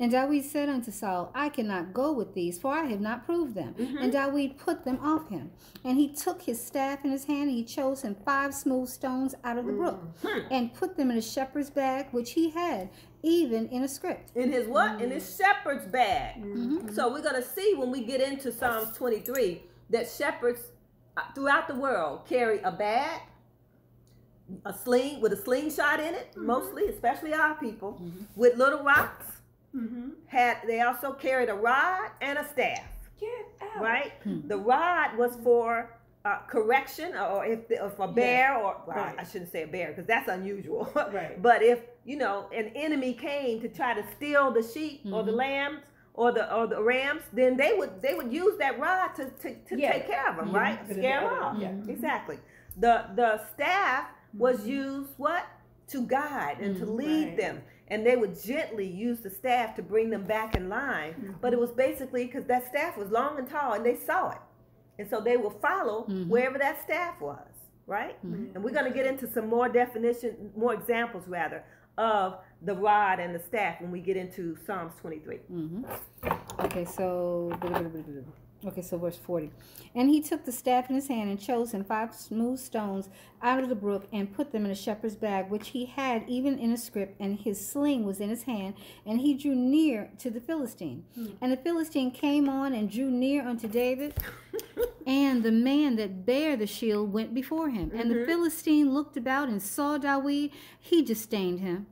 And David said unto Saul, I cannot go with these, for I have not proved them. Mm-hmm. And David put them off him. And he took his staff in his hand, and he chose him five smooth stones out of the brook, Hmm. and put them in a shepherd's bag, which he had, even in a scrip. In his what? In his shepherd's bag. Mhm. So we're gonna see when we get into Psalms 23 that shepherds uh, throughout the world carry a bag, a sling with a slingshot in it, mostly, especially our people, with little rocks. Mm-hmm. Had they also carried a rod and a staff, Get out. right? Hmm. The rod was for uh, correction, or if, the, if a bear, or well, Right. I shouldn't say a bear because that's unusual. (laughs) Right. But if you know an enemy came to try to steal the sheep or the Mhm. lambs or the or the rams, then they would they would use that rod to to, to Yeah. take care of them, Mhm. right? Scare them off. yeah. Exactly. The the staff was Mhm. used what to guide and to Mhm. lead Right. them, and they would gently use the staff to bring them back in line. But it was basically because that staff was long and tall, and they saw it, and so they will follow Mhm. wherever that staff was, right? Mhm. And we're going to get into some more definition, more examples rather, of the rod and the staff when we get into Psalms 23. hmm Okay, so okay, so verse forty, and he took the staff in his hand and chose him five smooth stones out of the brook and put them in a shepherd's bag which he had even in a scrip, and his sling was in his hand, and he drew near to the Philistine, and the Philistine came on and drew near unto David, (laughs) and the man that bare the shield went before him, and the Philistine looked about and saw David, he disdained him,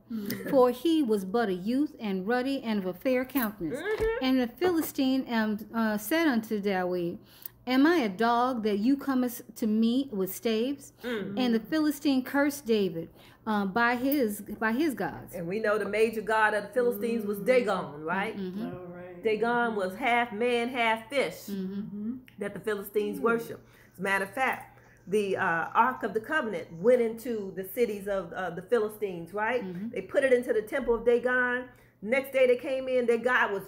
for he was but a youth and ruddy and of a fair countenance. And the Philistine um, uh, said unto David, Am I a dog that you comest to me with staves? And the Philistine cursed David uh, by his by his gods. And we know the major god of the Philistines was Dagon, right? Mhm. All right. Dagon was half man, half fish Mhm. That the Philistines worship. As a matter of fact, the uh, Ark of the Covenant went into the cities of uh, the Philistines, right? Mhm. They put it into the temple of Dagon. Next day they came in, their God was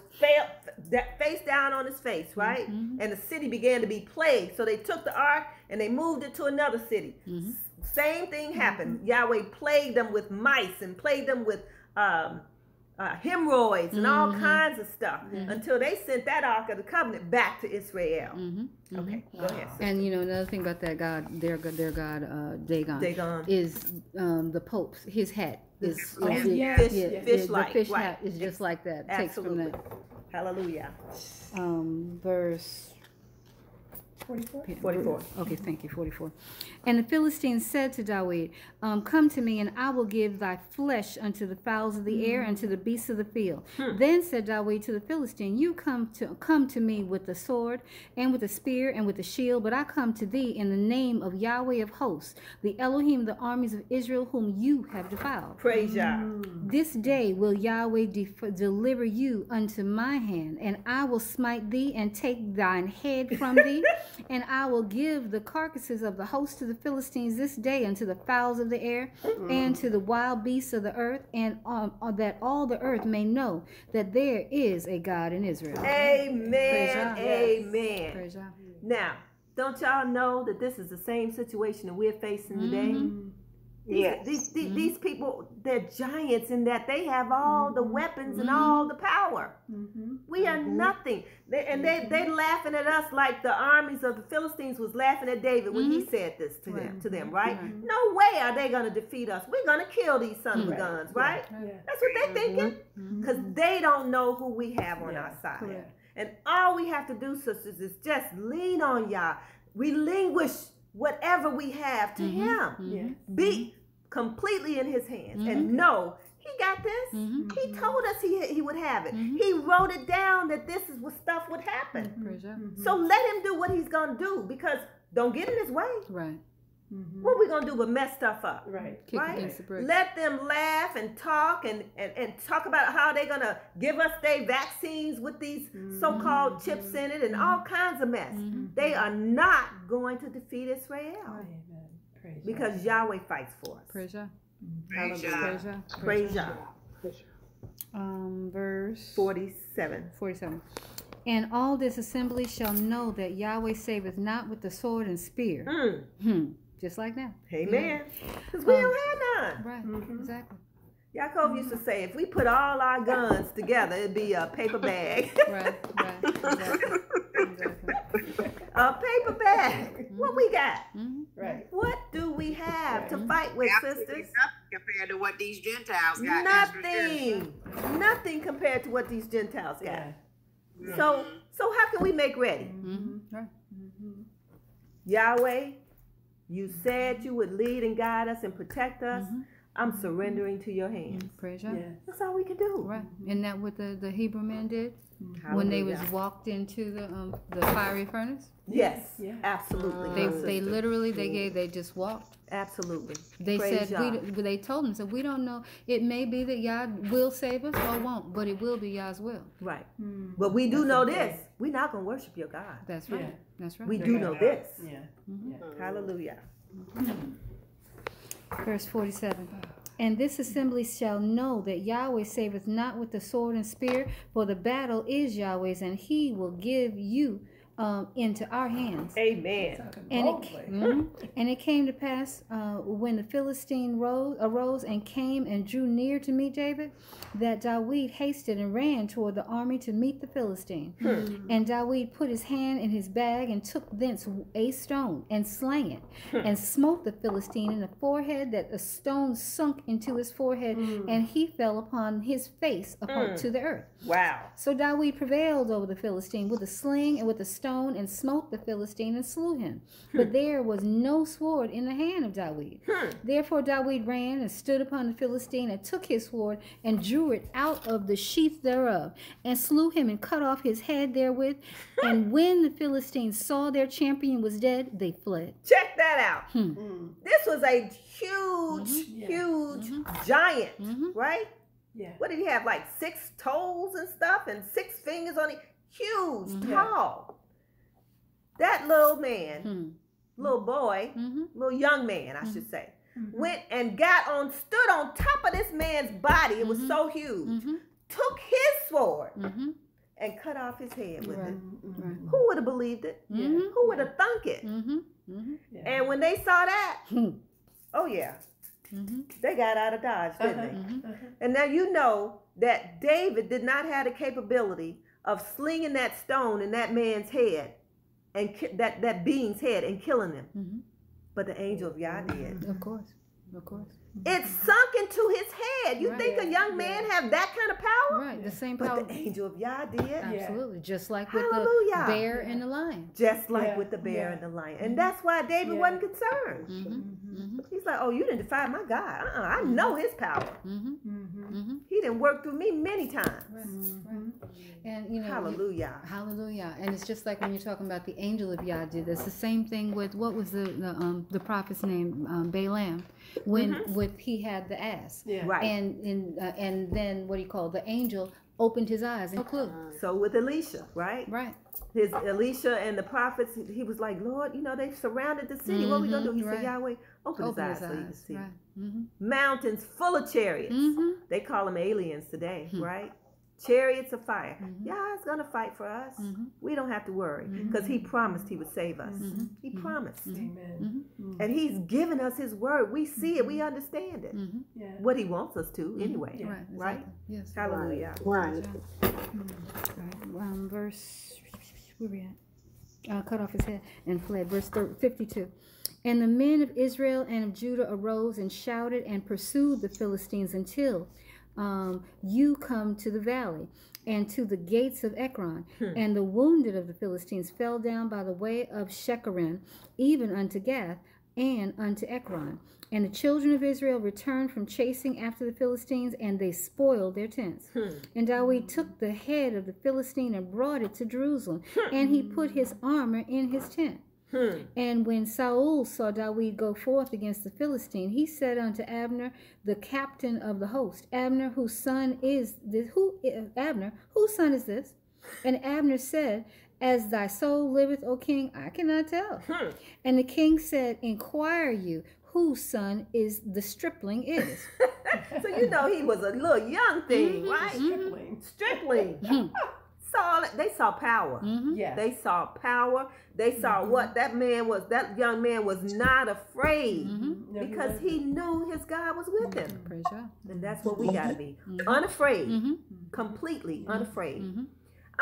that face down on his face, right? Mhm. And the city began to be plagued. So they took the ark and they moved it to another city. Mhm. Same thing happened. Yahweh plagued them with mice and plagued them with um, uh, hemorrhoids and all Mhm. kinds of stuff Mhm. until they sent that Ark of the Covenant back to Israel. Mhm. Mhm. Okay, go ahead. sis. And you know another thing about that god, their god, their god, uh, Dagon, Dagon. is um, the Pope's. His hat is, is Oh, the- yes, fish, yeah, yes. fish the, like the fish right. hat is just like that. Takes from Absolutely. that. Hallelujah. Um, verse 44? 44. Okay, thank you. 44. And the Philistines said to David, um, Come to me, and I will give thy flesh unto the fowls of the hmm. air and to the beasts of the field. Hmm. Then said David to the Philistine, You come to come to me with the sword and with the spear and with the shield, but I come to thee in the name of Yahweh of hosts, the Elohim the armies of Israel, whom you have defiled. Praise Yah. Hmm. This day will Yahweh def- deliver you unto my hand, and I will smite thee and take thine head from thee, (laughs) and I will give the carcasses of the host of the Philistines this day unto the fowls of the air and to the wild beasts of the earth, and um, uh, that all the earth may know that there is a God in Israel. Amen. Yah. Amen. Praise Now, don't y'all know that this is the same situation that we're facing today? These, Yes. these, these, mm-hmm. these people, they're giants in that they have all the mm-hmm. weapons and mm-hmm. all the power. Mm-hmm. We are nothing. They, and they they laughing at us like the armies of the Philistines was laughing at David when he said this to them to them, right? No way are they gonna defeat us. We're gonna kill these sons of guns, right? Yeah. That's what they're thinking. Because they don't know who we have on Yeah, our side. correct. And all we have to do, sisters, is just lean on Yah. Relinquish whatever we have to Him. Be completely in His hands and mm-hmm. know He got this. Mm-hmm. He told us he, he would have it. Mm-hmm. He wrote it down that this is what stuff would happen. Praise Yah. So let Him do what He's going to do because don't get in His way. Right. What we going to do but mess stuff up? Right. Kick Right? against the bricks. Let them laugh and talk and, and, and talk about how they're going to give us their vaccines with these so called chips in it and all kinds of mess. They are not going to defeat Israel Amen. Praise God. because Yahweh fights for us. Praise Yah. Praise Yah. Praise Yah. Um, verse 47. 47. And all this assembly shall know that Yahweh saveth not with the sword and spear. Mm. Hmm. Just like now. Amen. Because we Um, don't have none. Right. Exactly. Yachov used to say, if we put all our guns together, it'd be a paper bag. (laughs) Right. Right. Exactly. (laughs) exactly. a paper bag. What we got? Mhm. Right. What do we have to fight with, Absolutely sisters? nothing compared to what these Gentiles got. that's sure. Nothing. Nothing compared to what these Gentiles got. Yeah. So, so how can we make ready? Mhm. Right. Yahweh, you said you would lead and guide us and protect us. I'm surrendering to your hands. Praise Yah. Yeah. That's all we can do. Right. Isn't that what the, the Hebrew man did when they was walked into the um the fiery furnace? Yes, Yeah. absolutely. They they sister. literally they gave they just walked. absolutely. They Praise said we, Yah. d- they told them said we don't know. It may be that Yah will save us or won't, but it will be Yah's will. Right. Mm. But we do That's know okay. this. We're not going to worship your God. That's right. Yeah. That's right. We do know this. Yeah. Hallelujah. Verse 47. And this assembly shall know that Yahweh saveth not with the sword and spear, for the battle is Yahweh's, and he will give you um, into our hands. Amen. And it, boldly. Mhm. and it came to pass uh, when the Philistine rose, arose and came and drew near to meet David, that David hasted and ran toward the army to meet the Philistine. And David put his hand in his bag and took thence a stone and slang it, and smote the Philistine in the forehead, that a stone sunk into his forehead, and he fell upon his face upon to the earth. Wow. So David prevailed over the Philistine with a sling and with a stone and smote the Philistine and slew him. Hmm. But there was no sword in the hand of David. Hmm. Therefore David ran and stood upon the Philistine and took his sword and drew it out of the sheath thereof and slew him and cut off his head therewith. Hmm. and when the Philistines saw their champion was dead, they fled. Check that out. Mm. This was a huge, mm-hmm. Yeah. huge mm-hmm. giant, mm-hmm. right? Yeah. What did he have? Like six toes and stuff and six fingers on it. Huge, Mhm. tall. That little man, Hmm. little boy, Mhm. little young man, I should say, Mhm. went and got on, stood on top of this man's body. It was Mhm. so huge. Mhm. Took his sword and cut off his head with Right. it. Right. Who would have believed it? Who would have thunk it? Yeah. And when they saw that, (laughs) Hmm. oh yeah, Mhm. they got out of Dodge, didn't Uh-huh. they? Mhm. Uh-huh. And now you know that David did not have the capability of slinging that stone in that man's head and ki- that, that being's head and killing him. Mhm. But the angel of Yah mm-hmm. did. Of course. Of course. Mm-hmm. It sunk into his head. You Right. think a young man have that kind of power? Right, the same power. But power. the angel of Yah did. Absolutely, just like with Hallelujah. the bear and the lion. Just like Yeah, with the bear yeah. and the lion. And mm-hmm. that's why David Yeah. wasn't concerned. Mm-hmm. He's like, oh, you didn't defy my God. Uh-uh, I know his power. Mm-hmm. Mm-hmm. Mm-hmm. He didn't work through me many times. And you know, you- Hallelujah. Hallelujah. And it's just like when you're talking about the angel of Yah did this. The same thing with what was the the, um, the prophet's name, um, Balaam, when with he had the ass. Yeah. Right. And and uh, and then what do you call the angel opened his eyes and clue. So with Elisha, right? Right. His Elisha and the prophets, he was like, Lord, you know, they've surrounded the city. What are we going to do? He right. said, Yahweh, open, Open his his eyes so he can see. Right. Mm-hmm. Mountains full of chariots. Mm-hmm. They call them aliens today, Hmm. right? Chariots of fire. Yah's going to fight for us. Mhm. We don't have to worry because he promised he would save us. Mhm. He promised. Amen. And he's given us his word. We see it. We understand it. Mm-hmm. Yeah. What he wants us to, anyway. Yeah. Right. Right? Exactly. Yes. Hallelujah. Right. Right. Um, verse where we at? Uh, cut off his head and fled. Verse thir- 52. And the men of Israel and of Judah arose and shouted and pursued the Philistines until um, you come to the valley and to the gates of Ekron. Hmm. And the wounded of the Philistines fell down by the way of Shecherim, even unto Gath and unto Ekron. And the children of Israel returned from chasing after the Philistines, and they spoiled their tents. Hmm. And David took the head of the Philistine and brought it to Jerusalem, hmm. and he put his armor in his tent. Hmm. And when Saul saw David go forth against the Philistine, he said unto Abner, the captain of the host, Abner, whose son is this? Who eh, Abner? Whose son is this? And Abner said, As thy soul liveth, O king, I cannot tell. Hmm. And the king said, Inquire you whose son is the stripling is. (laughs) So you know he was a little young thing, mm-hmm. right? Mm-hmm. Stripling. Stripling. Hmm. Saw they saw power. Mhm. Yeah. They saw power. They saw what that man was. That young man was not afraid Mm-hmm. No, he because he knew his God was with him, Praise God. and that's what we gotta be unafraid, Mm-hmm. completely unafraid.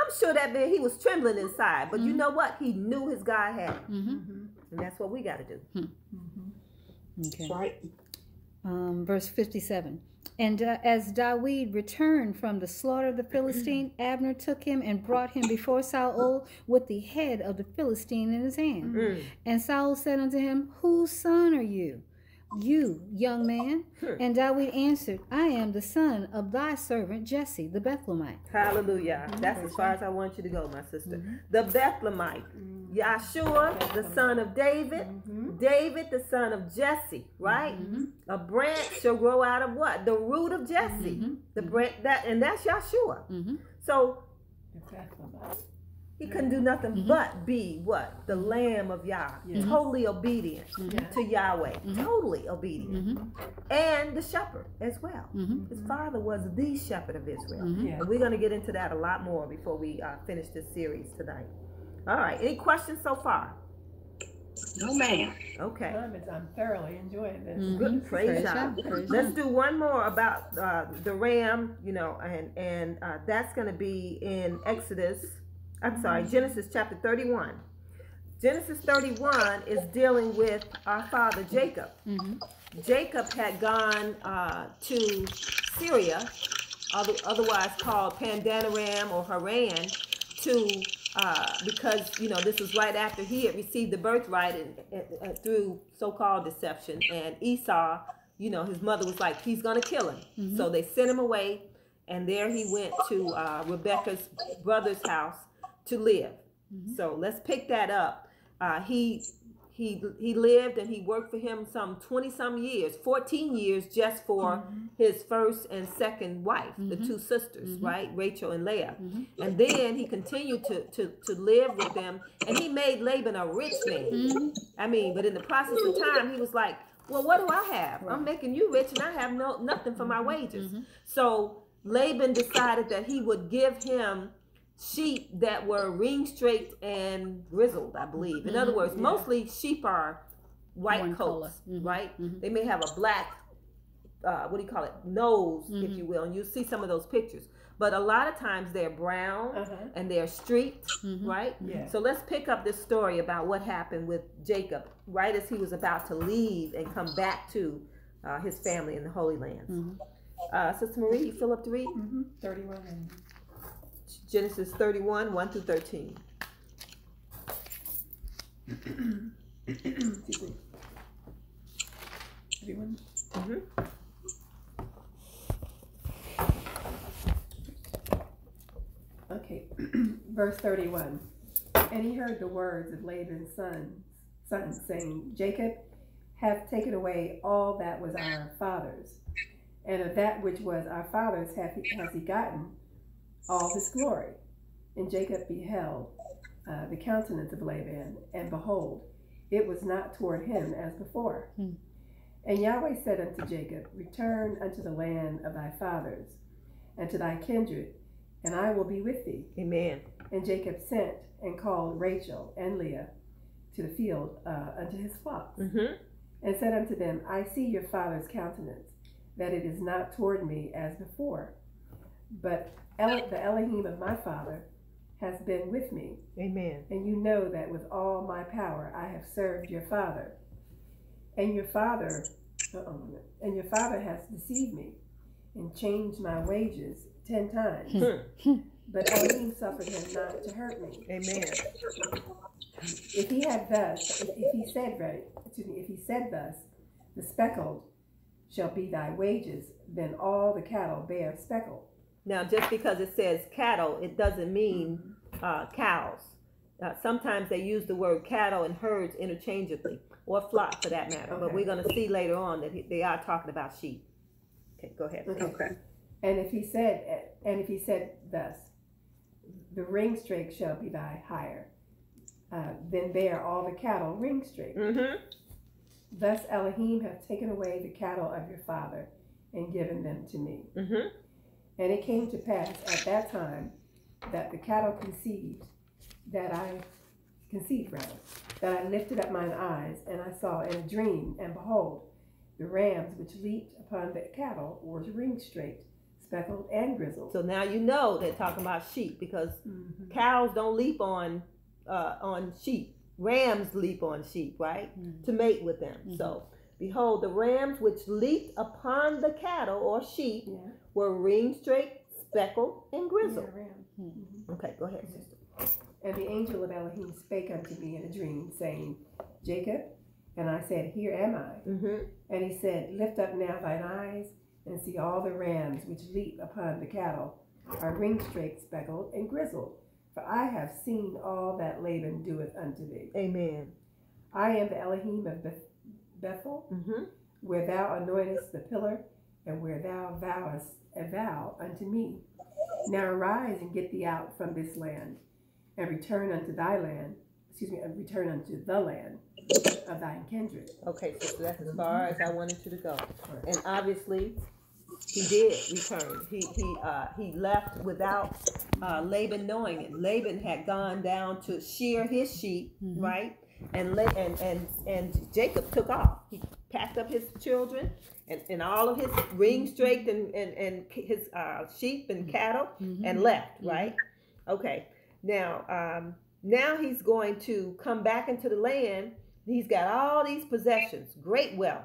I'm sure that man he was trembling inside, but you know what? He knew his God had him, Mm-hmm. and that's what we gotta do. Okay. Right. um, verse 57. And uh, as David returned from the slaughter of the Philistine, (clears throat) Abner took him and brought him before Saul with the head of the Philistine in his hand. Mm. And Saul said unto him, Whose son are you? You, young man. And David answered, I am the son of thy servant Jesse, the Bethlehemite. Hallelujah. Mm-hmm. That's as far as I want you to go, my sister. Mm-hmm. The Bethlehemite, mm-hmm. Yahshua, the son of David, David, the son of Jesse, right? A branch shall grow out of what? The root of Jesse. The branch that, and that's Yahshua. Mm-hmm. So Exactly. Mm-hmm. He couldn't do nothing mm-hmm. but be what? The mm-hmm. Lamb of Yah. Mm-hmm. Totally obedient to Yahweh. Totally obedient. And the shepherd as well. His father was the shepherd of Israel. Yeah. And we're going to get into that a lot more before we uh, finish this series tonight. All right. Any questions so far? No, ma'am. Okay. I'm, I'm thoroughly enjoying this. Good. Praise, Praise God. God. Let's do one more about uh, the ram, you know, and and uh, that's going to be in Exodus. I'm sorry, Genesis chapter 31. Genesis 31 is dealing with our father Jacob. Jacob had gone uh, to Syria, otherwise called Pandanaram or Haran, to uh, because you know this was right after he had received the birthright and, and, and through so-called deception, and Esau, you know, his mother was like, he's gonna kill him. So they sent him away, and there he went to uh, Rebecca's brother's house to live. Mm-hmm. So let's pick that up. Uh, he he he lived and he worked for him some 20 some years 14 years just for mm-hmm. his first and second wife the mm-hmm. two sisters right rachel and leah. And then he continued to, to to live with them and he made laban a rich man. I mean but in the process of time he was like well what do i have? I'm making you rich and i have no nothing for my wages. So laban decided that he would give him sheep that were ring straight and grizzled, I believe. In mm-hmm. other words, yeah. mostly sheep are white One coats, mm-hmm. right? Mm-hmm. They may have a black, uh, what do you call it, nose, if mm-hmm. you will, and you see some of those pictures. But a lot of times they're brown uh-huh. and they're streaked, mm-hmm. right? Mm-hmm. Yeah. So let's pick up this story about what happened with Jacob right as he was about to leave and come back to uh, his family in the Holy Land. Uh, Sister Marie, you fill up the read? 31 Genesis 31, 1 through 13. excuse me. Everyone. Mhm. Okay, (clears throat) verse thirty-one. And he heard the words of Laban's son, son saying, Jacob hath taken away all that was our father's, and of that which was our father's hath he, has he gotten all his glory. And Jacob beheld uh, the countenance of Laban, and behold, it was not toward him as before. Hmm. And Yahweh said unto Jacob, Return unto the land of thy fathers, and to thy kindred, and I will be with thee. Amen. And Jacob sent and called Rachel and Leah to the field uh, unto his flocks, Mm-hmm. and said unto them, I see your father's countenance, that it is not toward me as before, but El- the Elohim of my father has been with me, Amen. and you know that with all my power I have served your father. And your father, and your father has deceived me, and changed my wages ten times. Hmm. but Elohim suffered him not to hurt me. Amen. If he had thus, if, if he said right, excuse me, if he said thus, the speckled shall be thy wages, then all the cattle bear speckled. Now, just because it says cattle, it doesn't mean uh, cows. Uh, sometimes they use the word cattle and herds interchangeably, or flock for that matter. But we're going to see later on that they are talking about sheep. Okay, go ahead. Okay. And if he said, and if he said thus, the ring strake shall be thy hire, uh, then bear all the cattle ring strake. Mm-hmm. Thus Elohim hath taken away the cattle of your father and given them to me. Mm-hmm. And it came to pass at that time that the cattle conceived, that I conceived rather, that I lifted up mine eyes, and I saw in a dream, and behold, the rams which leaped upon the cattle were ring straight, speckled and grizzled. So now you know they're talking about sheep because cows don't leap on uh, on sheep. Rams leap on sheep, right? Mhm. To mate with them. Mhm. So behold, the rams which leaped upon the cattle or sheep Yeah. were ring straight, speckled, and Yeah, grizzled. ram. Mhm. Okay, go ahead, sister. And the angel of Elohim spake unto me in a dream, saying, Jacob. And I said, Here am I. Mm-hmm. And he said, Lift up now thine eyes, and see all the rams which leap upon the cattle are ring straight, speckled, and grizzled. For I have seen all that Laban doeth unto thee. Amen. I am the Elohim of Beth- Bethel, Mm-hmm. where thou anointest the pillar, and where thou vowest a vow unto me. Now arise and get thee out from this land, and return unto thy land, excuse me, and return unto the land of thine kindred. Okay, so that's as far as I wanted you to go. And obviously, he did return. He he uh, he left without uh, Laban knowing it. Laban had gone down to shear his sheep, Mhm. right? And, La- and and and Jacob took off. He packed up his children and, and all of his ring straight and and, and his uh, sheep and cattle Mhm. and left, right? Okay. Now, um, now he's going to come back into the land. He's got all these possessions, great wealth,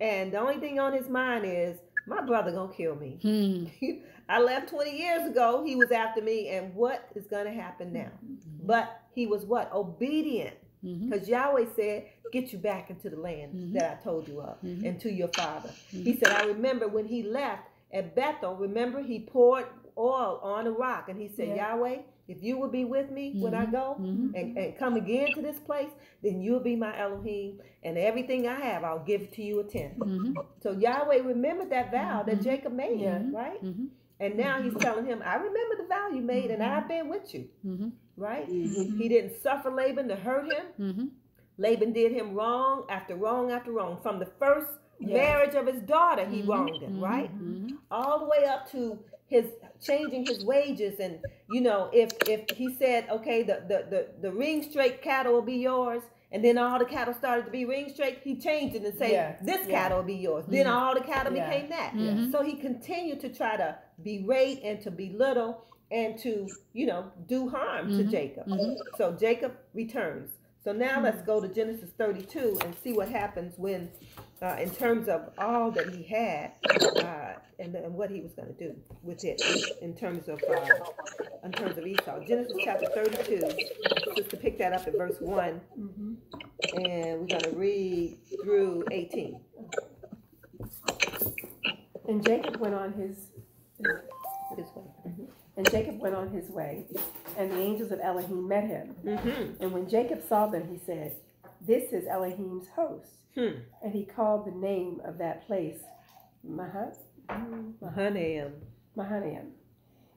and the only thing on his mind is my brother gonna kill me. Hmm. (laughs) I left 20 years ago. He was after me, and what is gonna happen now? But he was what obedient, Mhm. because Yahweh said, "Get you back into the land Mhm. that I told you of, Mhm. and to your father." Mhm. He said, "I remember when he left at Bethel. Remember, he poured oil on a rock, and he said, Yeah. Yahweh, if you will be with me when I go." Mhm. and, and come again to this place, then you'll be my Elohim, and everything I have, I'll give to you a tenth. Mhm. So Yahweh remembered that vow that. Jacob made, Yeah. right? And now he's telling him, I remember the vow you made, and I've been with you. Right? Mhm. He didn't suffer Laban to hurt him. Mhm. Laban did him wrong after wrong after wrong. From the first marriage of his daughter, he Mhm. wronged him, Mhm. right? Mhm. all the way up to his changing his wages and you know if if he said okay the the the, the ring straight cattle will be yours and then all the cattle started to be ring straight he changed it and say Yeah, this yeah. cattle will be yours then Mhm. all the cattle Yeah. became that Mhm. so he continued to try to berate and to belittle and to you know do harm to Mhm. jacob Mhm. so jacob returns so now let's go to genesis 32 and see what happens when uh, in terms of all that he had, uh, and, and what he was going to do with it in terms of uh, in terms of Esau. Genesis chapter 32, just to pick that up at verse 1, Mhm. and we're going to read through 18. And Jacob went on his, This way. And Jacob went on his way, and the angels of Elohim met him. Mm-hmm. And when Jacob saw them, he said, This is Elohim's host. Hmm. And he called the name of that place Mahanaim. Mahanaim.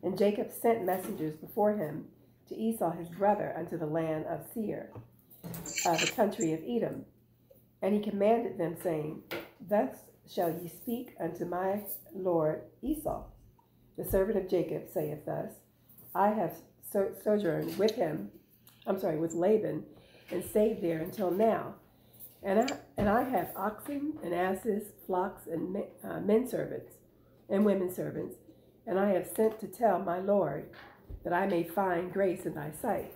And Jacob sent messengers before him to Esau his brother unto the land of Seir, uh, the country of Edom. And he commanded them, saying, Thus shall ye speak unto my lord Esau. The servant of Jacob saith thus, I have so- sojourned with him, I'm sorry, with Laban, and stayed there until now. And I, and I have oxen and asses, flocks, and men, uh, men servants, and women servants, and I have sent to tell my Lord that I may find grace in thy sight.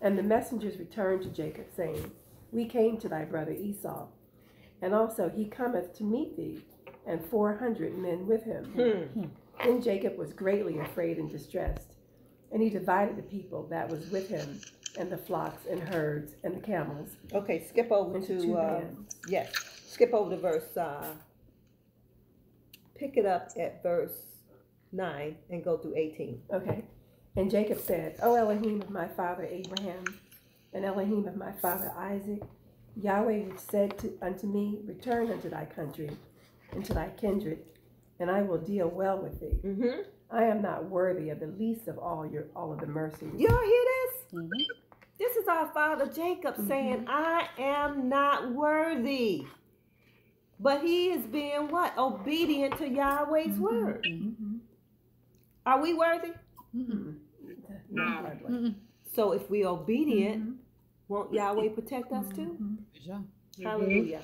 And the messengers returned to Jacob, saying, We came to thy brother Esau, and also he cometh to meet thee, and four hundred men with him. Then Jacob was greatly afraid and distressed, and he divided the people that was with him, and the flocks and herds and the camels Okay, skip over to uh, yes, skip over to verse. Uh, pick it up at verse nine and go through eighteen. Okay. And Jacob said, O Elohim of my father Abraham, and Elohim of my father Isaac, Yahweh which said to, unto me, Return unto thy country, and to thy kindred, and I will deal well with thee. Mm-hmm. I am not worthy of the least of all your all of the mercies. Y'all hear this? Mhm. This is our father Jacob Mm-hmm. saying, "I am not worthy." But he is being what? Obedient to Yahweh's Mm-hmm. word. Mhm. Are we worthy? Mhm. Not. Mm-mm. So if we obedient, won't Yahweh protect us too? Mhm. Sure. Hallelujah.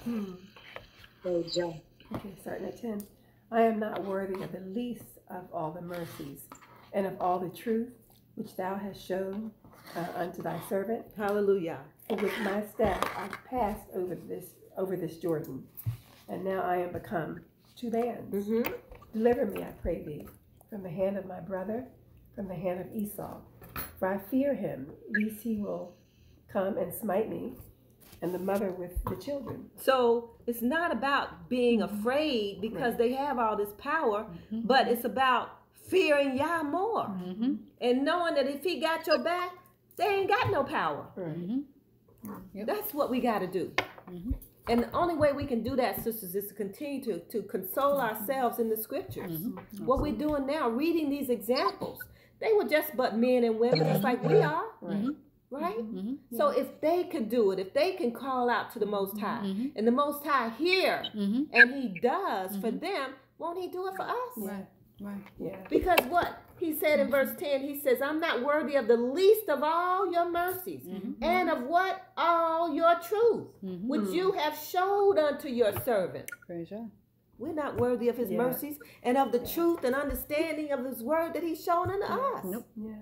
Okay, starting at 10. I am not worthy of the least of all the mercies and of all the truth which thou hast shown uh, unto thy servant. Hallelujah. For with my staff I passed over this over this Jordan, and now I am become two bands. Mm-hmm. Deliver me, I pray thee, from the hand of my brother, from the hand of Esau. For I fear him, lest he will come and smite me, and the mother with the children. So it's not about being afraid because they have all this power, but it's about fearing Yah more Mm-hmm. and knowing that if He got your back, they ain't got no power. Mm-hmm. Yep. That's what we got to do. Mhm. And the only way we can do that, sisters, is to continue to, to console ourselves in the scriptures. What we're doing now, reading these examples, they were just but men and women, just like we are, Right. Right? Mm-hmm. So if they could do it, if they can call out to the Most High, Mhm. and the Most High hear, Mm-hmm. and He does for them, won't He do it for us? Right. Right. Yeah. Because what? He said in verse 10, He says, I'm not worthy of the least of all your mercies, and of what? All your truth, Mm-hmm. which you have showed unto your servant. Praise God. We're not worthy of His Yeah. mercies and of the truth and understanding of His word that He's shown unto us. Nope. Yeah.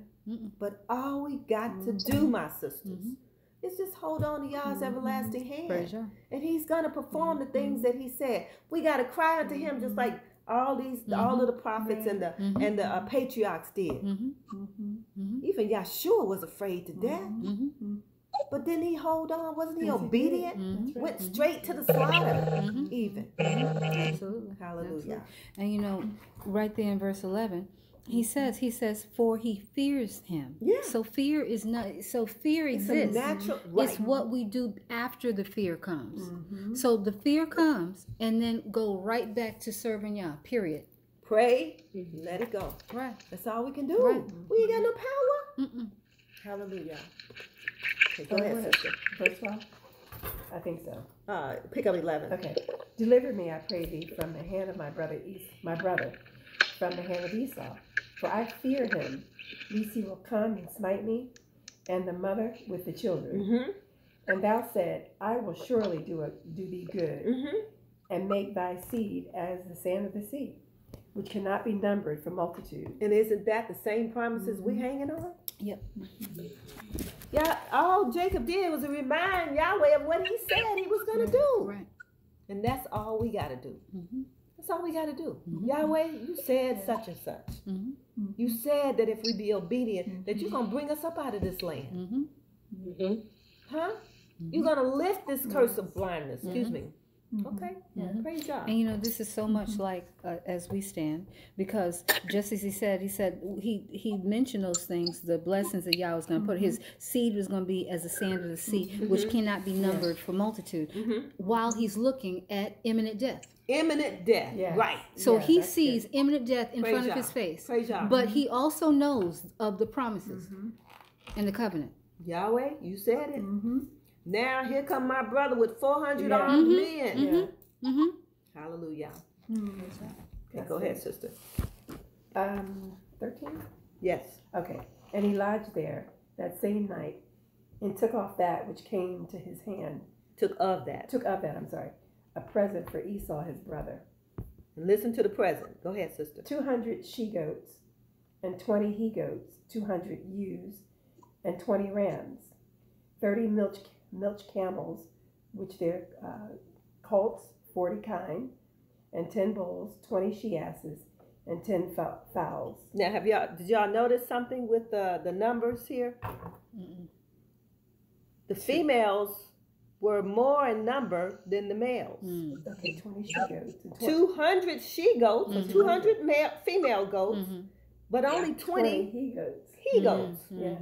But all we got to do, my sisters, Mhm. is just hold on to Yah's everlasting hand. Praise and he's gonna perform the things that he said. We gotta cry unto him just like all these, all of the prophets and the and the uh, patriarchs did. Mm-hmm. Mm-hmm. Mm-hmm. Even Yeshua was afraid to death, Mm-hmm. but then he hold on. Wasn't he Yes, he did. obedient? Mhm. Went straight to the slaughter. Mhm. Even Absolutely. hallelujah. And you know, right there in verse eleven, he says, he says, for he fears him. Yeah. So fear is not. So fear It's a exists. natural. It's what we do after the fear comes. Mm-hmm. So the fear comes, and then go right back to serving Yah. Period. Pray, let it go. Right. That's all we can do. Right. We ain't got no power. Mm-mm. Hallelujah. Okay, go Oh, ahead, sister. Verse 12? I think so. Uh, pick up eleven. Okay. Deliver me, I pray thee, from the hand of my brother Es- my brother, from the hand of Esau. For I fear him, lest he will come and smite me, and the mother with the children. Mm-hmm. And thou said, I will surely do a, do thee good, Mm-hmm. and make thy seed as the sand of the sea, which cannot be numbered for multitude. And isn't that the same promises we Mm-hmm. hanging on? Yep. Yeah, all Jacob did was to remind Yahweh of what he said he was going to do. Right. And that's all we got to do. Mhm. That's all we got to do. Mhm. Yahweh, you said such and such. Mhm. You said that if we be obedient, that you're going to bring us up out of this land. Mhm. Mhm. Huh? You're going to lift this curse of blindness. Excuse me. Mm-hmm. Okay. Mhm. Praise God. And you know, this is so much mm-hmm. like uh, as we stand, because just as he said, he said he he mentioned those things, the blessings that Yah was going to put. His mm-hmm. seed was going to be as the sand of the sea, which cannot be numbered for multitude. While he's looking at imminent death, Imminent death. Yes. Right. so Yeah, he that's sees imminent death in Praise front of his face, Praise Yah. but he also knows of the promises Mm-hmm. and the covenant. Yahweh, you said it. Mm-hmm. Now here come my brother with 400 Yeah. armed Mhm. men. Mhm. Mm-hmm. Hallelujah. Mm-hmm. Okay, go ahead, sister. Um, thirteen? Yes. Okay. And he lodged there that same night and took off that which came to his hand. Took of that. Took of that, I'm sorry, a present for Esau his brother. Listen to the present. Go ahead, sister. Two hundred she goats and twenty he goats, two hundred ewes and twenty rams, thirty milch milch camels, which they're uh, colts, forty kine, and ten bulls, twenty she asses, and ten fowls. Now, have y'all did y'all notice something with the the numbers here? Mm-mm. The females were more in number than the males. Mm. Okay, twenty she goats Two hundred she goats, or Mhm. two hundred male female goats, Mhm. but only twenty he goats. he goats. Yeah.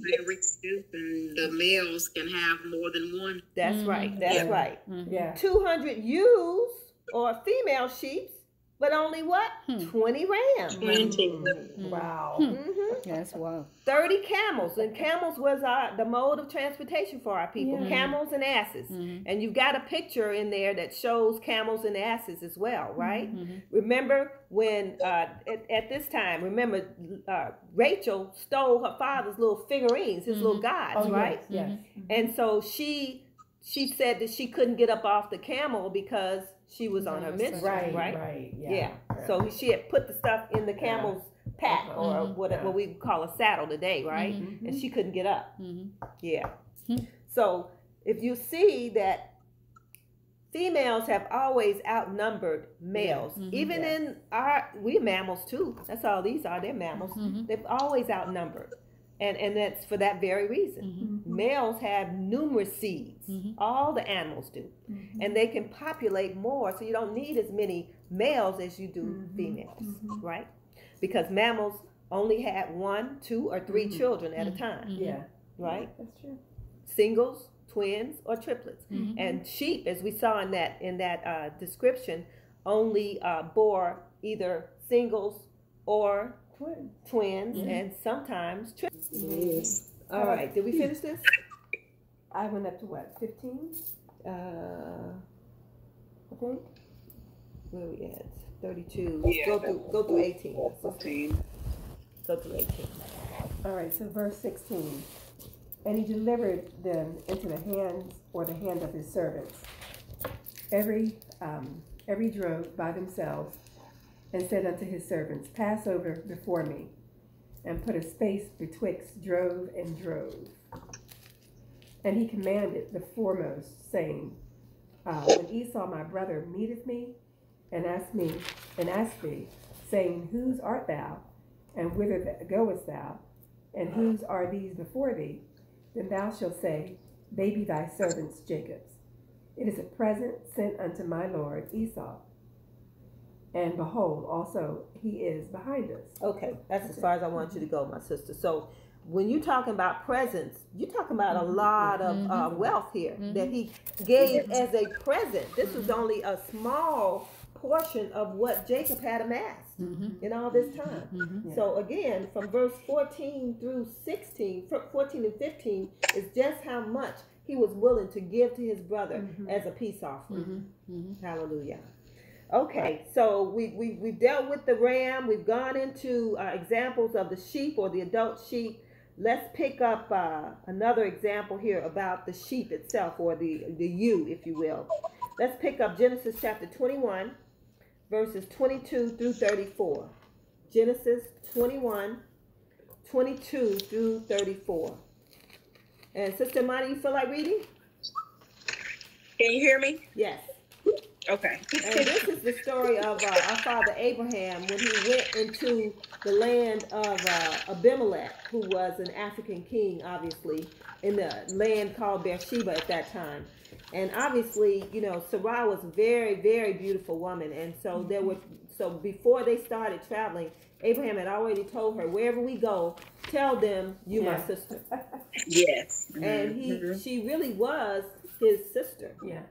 They reduce and the males can have more than one. That's right. That's Yeah. right. Mhm. Yeah. Two hundred ewes or female sheep, but only what? Hmm. Twenty rams. Twenty. Mm, Wow. Hmm. hmm That's wild. 30 camels and camels was our the mode of transportation for our people Yeah. camels and asses Mhm. and you've got a picture in there that shows camels and asses as well right Mhm. remember when uh, at, at this time remember uh, rachel stole her father's little figurines his little gods Oh, right Yes. Mm-hmm. yes. and so she she said that she couldn't get up off the camel because she was on her menstrual Right. right Right. yeah. Yeah. So she had put the stuff in the camel's pack or Mhm. what, Yeah. what we call a saddle today, right? Mhm. And she couldn't get up. Mhm. Yeah. Hmm. So if you see that females have always outnumbered males, Mhm. even Yeah. in our we mammals too. That's all these are. They're mammals. They've always outnumbered, and and that's for that very reason. Mhm. Males have numerous seeds. Mhm. All the animals do Mhm. and they can populate more so you don't need as many males as you do Mhm. females Mhm. right because mammals only had one two or 3 Mhm. children at a time. Yeah. right That's true. singles twins or triplets and sheep as we saw in that in that uh, description only uh, bore either singles or Twin. twins Mhm. and sometimes triplets Yes. all right did we finish this I went up to what? Fifteen, uh I think. where we at 32 Yeah. go through go through 18 Fifteen. go through 18 All right. So verse sixteen. And he delivered them into the hands or the hand of his servants, every um, every drove by themselves, and said unto his servants, Pass over before me, and put a space betwixt drove and drove. And he commanded the foremost, saying, uh, When Esau my brother meeteth me, and ask me, and ask thee, saying, Whose art thou, and whither goest thou, and whose are these before thee? Then thou shalt say, They be thy servants Jacob's. It is a present sent unto my lord Esau. And behold, also he is behind us. Okay, that's as far as I want you to go, my sister. So when you're talking about presents, you're talking about a mm-hmm. lot of mm-hmm. uh, wealth here mm-hmm. that he gave as a present. This was only a small portion of what Jacob had amassed Mhm. in all this time. Mhm. So again, from verse 14 through 16, fr- 14 and 15 is just how much he was willing to give to his brother as a peace offering. Hallelujah. Okay, so we, we, we've dealt with the ram. We've gone into uh, examples of the sheep or the adult sheep. Let's pick up uh, another example here about the sheep itself or the, the ewe, if you will. Let's pick up Genesis chapter 21, verses 22 through 34. Genesis 21, 22 through 34. And Sister Monty, you feel like reading? Can you hear me? Yes. Okay. And this is the story of uh, our father Abraham when he went into the land of uh, Abimelech, who was an African king, obviously, in the land called Beersheba at that time. And obviously, you know, Sarah was a very, very beautiful woman. And so there were, so before they started traveling, Abraham had already told her, wherever we go, tell them you my sister. Yes. And he, Mhm. she really was his sister Yeah.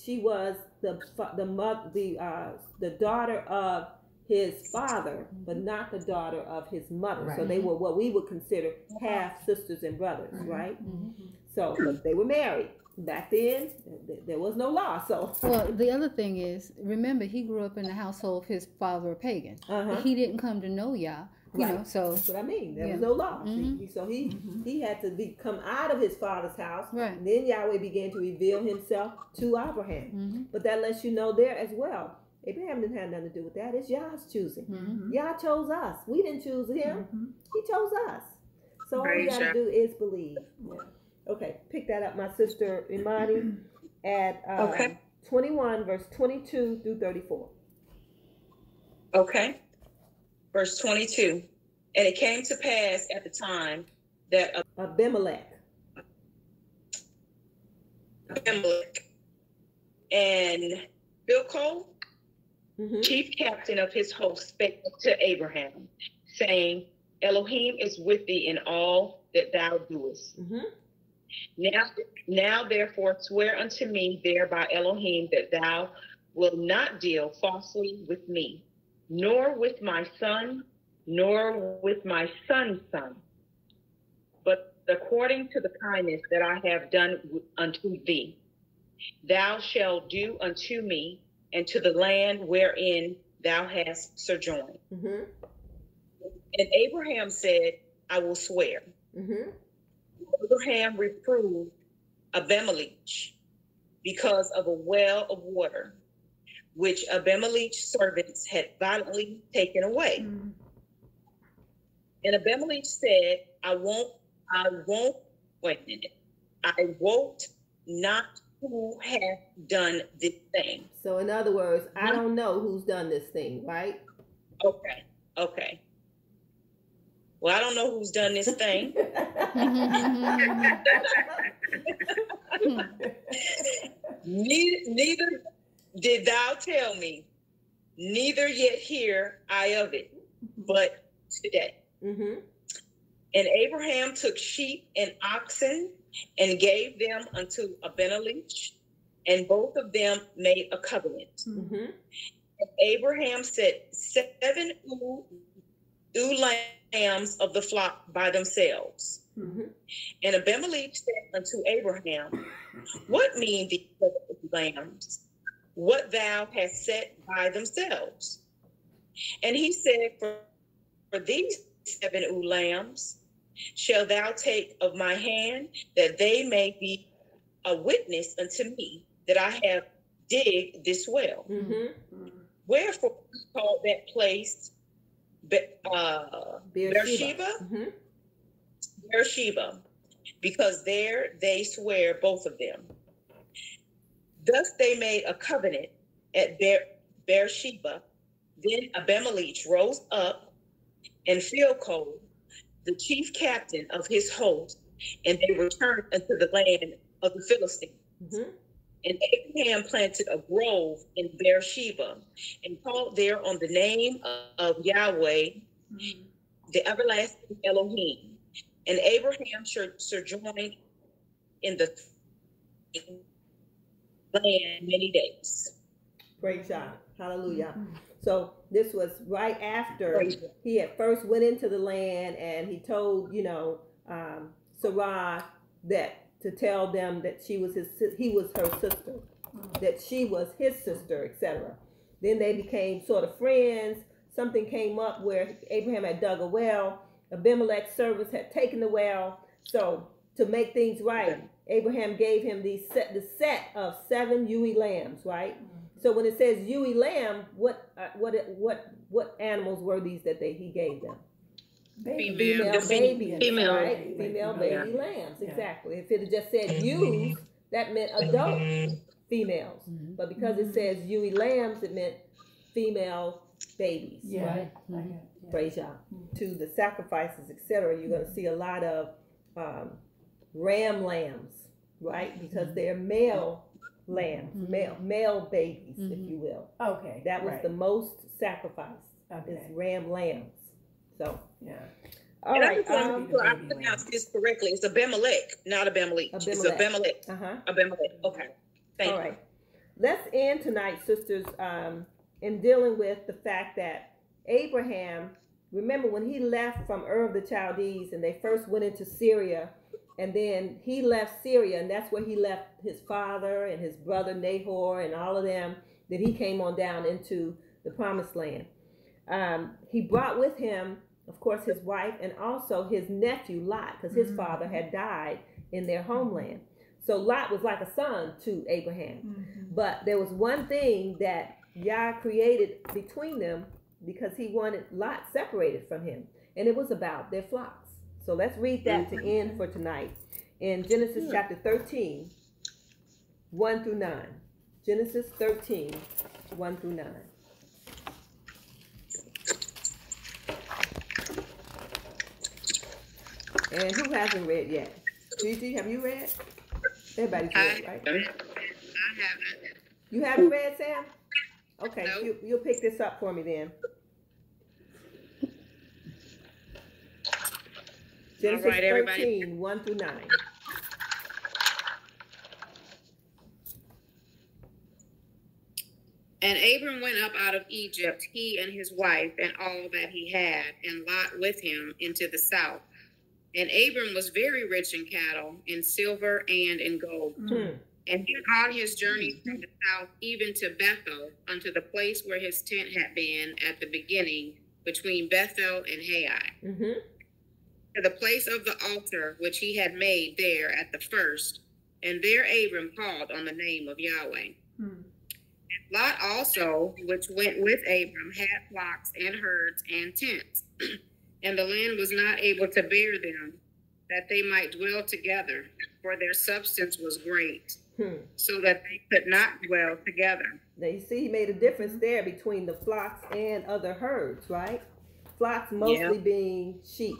She was the the mother the uh the daughter of his father but not the daughter of his mother. So they were what we would consider half sisters and brothers right? So but they were married. Back then th- there was no law so. Well, the other thing is, remember, he grew up in the household of his father a pagan. uh-huh. He didn't come to know Yah, you know. So that's what i mean there Yeah. was no law Mhm. See, so he he had to be come out of his father's house Right. and then yahweh began to reveal himself to abraham hmm but that lets you know there as well abraham didn't have nothing to do with that it's yah's choosing hmm Yah chose us. We didn't choose him. Mhm. He chose us. So all we gotta Yah. do is believe. Okay, pick that up, my sister Imani, (clears throat) at uh, Okay. 21, verse 22 through 34. Okay. Verse 22. And it came to pass at the time that Abimelech. Abimelech and Phichol, Mm-hmm. chief captain of his host, spake to Abraham, saying, Elohim is with thee in all that thou doest. Mm-hmm. Now, now therefore swear unto me thereby Elohim that thou wilt not deal falsely with me, nor with my son, nor with my son's son, but according to the kindness that I have done unto thee. Thou shalt do unto me and to the land wherein thou hast sojourned. Mm-hmm. And Abraham said, I will swear. Mm-hmm. Abraham reproved Abimelech because of a well of water, which Abimelech's servants had violently taken away. Mhm. And Abimelech said, I won't, I won't, wait a minute, I won't not who hath done this thing. So in other words, I don't know who's done this thing, right? Okay, okay. Well, I don't know who's done this thing. (laughs) (laughs) (laughs) neither, neither did thou tell me, neither yet hear I of it, but today. mm-hmm. And Abraham took sheep and oxen and gave them unto Abimelech, and both of them made a covenant. Mm-hmm. And Abraham set seven ewe lambs of the flock by themselves. Mm-hmm. And Abimelech said unto Abraham, What mean these lambs? What thou hast set by themselves? And he said, For, for these seven ewe lambs shall thou take of my hand, that they may be a witness unto me that I have digged this well. Mm-hmm. Wherefore he called that place uh, Beersheba? Mm-hmm. Beersheba, because there they swear both of them. Thus they made a covenant at Beer- Beersheba. Then Abimelech rose up and Phichol, the chief captain of his host, and they returned unto the land of the Philistines. Mm-hmm. And Abraham planted a grove in Beersheba and called there on the name of Yahweh, the everlasting Elohim. And Abraham sojourned in the land many days. Praise God. Hallelujah. So this was right after Praise he had first went into the land and he told, you know, um, Sarah that to tell them that she was his, he was her sister, that she was his sister, etc. Then they became sort of friends. Something came up where Abraham had dug a well. Abimelech's servants had taken the well. So to make things right, Abraham gave him the set, the set of seven ewe lambs, right? So when it says ewe lamb, what uh, what what what animals were these that they he gave them? Baby. Female The babies, female. right? Female Yeah. baby lambs, Yeah. exactly. If it had just said ewes, that meant adult females. Mhm. But because it says ewe lambs, it meant female babies. Yeah. Right? I got- yeah. Praise Yah. To the sacrifices, etc. You're going to see a lot of um, ram lambs, right? Because they're male lambs, Mhm. male male babies, if Mhm. you will. Okay. That was right. the most sacrificed Okay. is ram lambs. So, Yeah. all and I right. just want Um, to I pronounced this correctly. It's Abimelech, not Abimelech. It's Abimelech. Abimelech. uh huh. Abimelech. Okay. Thank All you. right. Let's end tonight, sisters, um, in dealing with the fact that Abraham, remember when he left from Ur of the Chaldees and they first went into Syria, and then he left Syria, and that's where he left his father and his brother Nahor and all of them, that he came on down into the promised land. Um, he brought with him, of course, his wife and also his nephew Lot, because his Mhm. father had died in their homeland. So Lot was like a son to Abraham. Mhm. But there was one thing that Yah created between them because he wanted Lot separated from him, and it was about their flocks. So let's read that to end for tonight in Genesis chapter 13, 1 through 9. Genesis 13, 1 through 9. And who hasn't read yet? Gigi, have you read? Everybody's read, right? I haven't. You haven't read, Sam? Okay, No. you, you'll pick this up for me then. Genesis right, everybody. 13, 1 through 9. And Abram went up out of Egypt, he and his wife, and all that he had, and Lot with him into the south. And Abram was very rich in cattle, in silver, and in gold. Hmm. And he on his journey from the south, even to Bethel, unto the place where his tent had been at the beginning, between Bethel and Hai, Mm-hmm. To the place of the altar which he had made there at the first. And there Abram called on the name of Yahweh. Hmm. Lot also, which went with Abram, had flocks and herds and tents. (clears throat) and the land was not able to bear them, that they might dwell together, for their substance was great, Hmm. so that they could not dwell together. Now you see, he made a difference there between the flocks and other herds, right? Flocks mostly being sheep,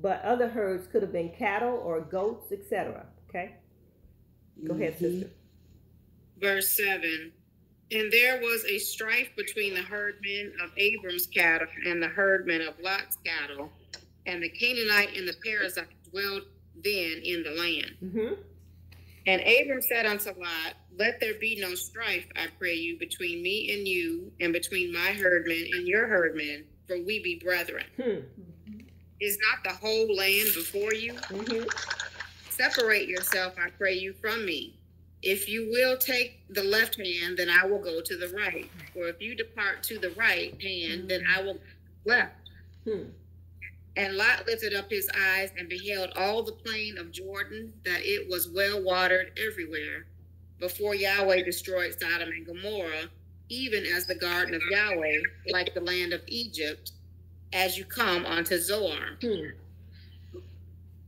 but other herds could have been cattle or goats, etc. Okay, go ahead, sister. Verse 7 And there was a strife between the herdmen of Abram's cattle and the herdmen of Lot's cattle, and the Canaanite and the Perizzite dwelled then in the land. Mm-hmm. And Abram said unto Lot, Let there be no strife, I pray you, between me and you, and between my herdmen and your herdmen, for we be brethren. Hmm. Is not the whole land before you? Mm-hmm. Separate yourself, I pray you, from me. If you will take the left hand, then I will go to the right. Or if you depart to the right hand, then I will left. Hmm. And Lot lifted up his eyes and beheld all the plain of Jordan, that it was well watered everywhere, before Yahweh destroyed Sodom and Gomorrah, even as the garden of Yahweh, like the land of Egypt, as you come unto Zoar. Hmm.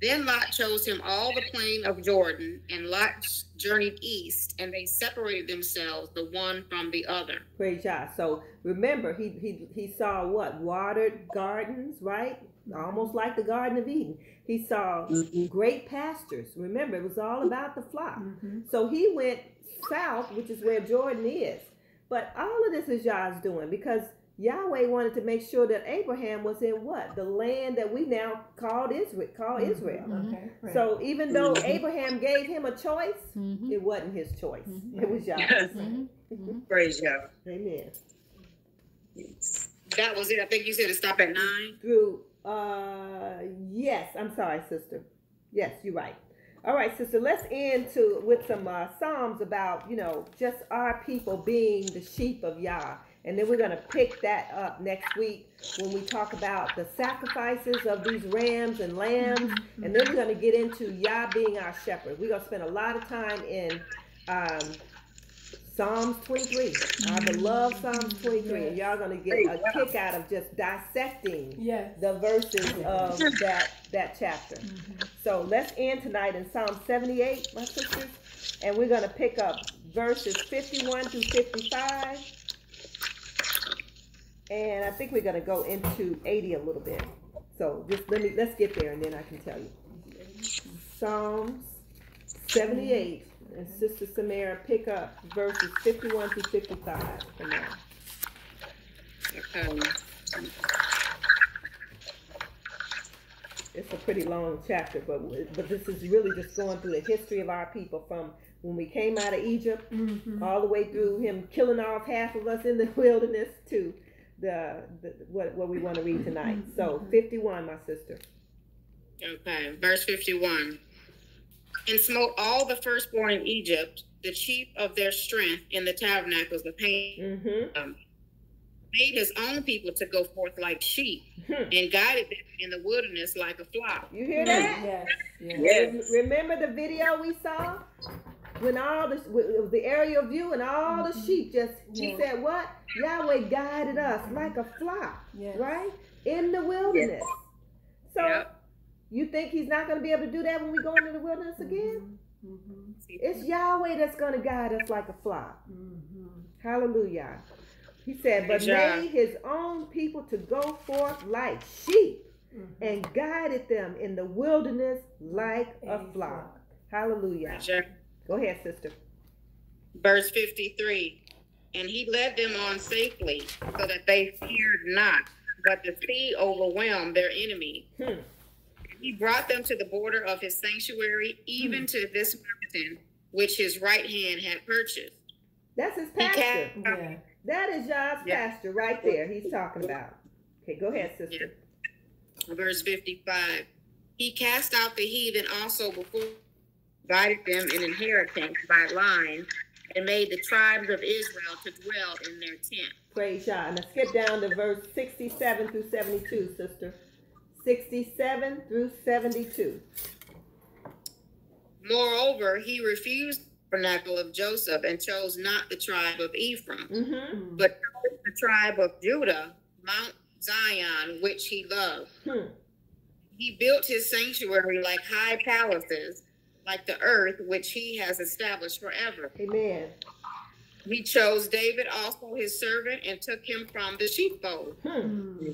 Then Lot chose him all the plain of Jordan, and Lot journeyed east, and they separated themselves the one from the other. Praise Yah. So remember, he he he saw what watered gardens, right? Almost like the Garden of Eden. He saw great pastures. Remember, it was all about the flock. Mhm. So he went south, which is where Jordan is. But all of this is Yah's doing because Yahweh wanted to make sure that Abraham was in what? The land that we now called Israel, call Israel. Okay. Right. So even though Mhm. Abraham gave him a choice, Mhm. it wasn't his choice. Mhm. It was Yah's. Mhm. Mhm. Praise Yah. Amen. That was it. I think you said to stop at nine. Through uh yes, I'm sorry, sister. Yes, you're right. All right, sister, let's end to with some uh, psalms about, you know, just our people being the sheep of Yah. And then we're going to pick that up next week when we talk about the sacrifices of these rams and lambs. Mm-hmm. And then we're going to get into Yah being our shepherd. We're going to spend a lot of time in um, Psalms 23, our mm-hmm. beloved Psalms 23. And y'all going to get a kick out of just dissecting yes. the verses of that that chapter. Mm-hmm. So let's end tonight in Psalm 78, my sisters, and we're going to pick up verses 51 through 55. And I think we're going to go into 80 a little bit. So just let me, let's get there and then I can tell you. Psalms 78. And Sister Samara, pick up verses 51 through 55 for now. Okay. It's a pretty long chapter, but but this is really just going through the history of our people from when we came out of Egypt Mhm. all the way through him killing off half of us in the (laughs) wilderness to the, the what what we want to read tonight. So mm-hmm. 51, my sister. Okay, verse 51. And smote all the firstborn in Egypt, the chief of their strength in the tabernacles of Ham, Mm-hmm. Um, made his own people to go forth like sheep, hmm. and guided them in the wilderness like a flock. You hear that? Yes, yes. Yes. Remember the video we saw when all this, the it was the aerial view and all the sheep just he said what Yahweh guided us like a flock, Yes. right in the wilderness. So Yep. you think he's not going to be able to do that when we go into the wilderness again? Mhm. It's Yahweh that's going to guide us like a flock. Mhm. Hallelujah. He said, but made his own people to go forth like sheep Mhm. and guided them in the wilderness like a A flock. Hallelujah. Go ahead, sister. Verse 53. And he led them on safely, so that they feared not, but the sea overwhelmed their enemy. Hmm. He brought them to the border of his sanctuary, even to this mountain, which his right hand had purchased. That's his He pastor. cast Yeah. That is Yah's Yeah. pastor right there. He's talking about. Okay, go ahead, sister. verse 55 he cast out the heathen also before divided them in inheritance by line and made the tribes of israel to dwell in their tent Praise Yah. Now skip down to verse 67 through 72, sister. 67 through 72. moreover he refused the tabernacle of joseph and chose not the tribe of ephraim Mm-hmm. but the tribe of judah mount zion which he loved Hmm. he built his sanctuary like high palaces like the earth which he has established forever Amen. He chose David, also his servant, and took him from the sheepfold. Hmm.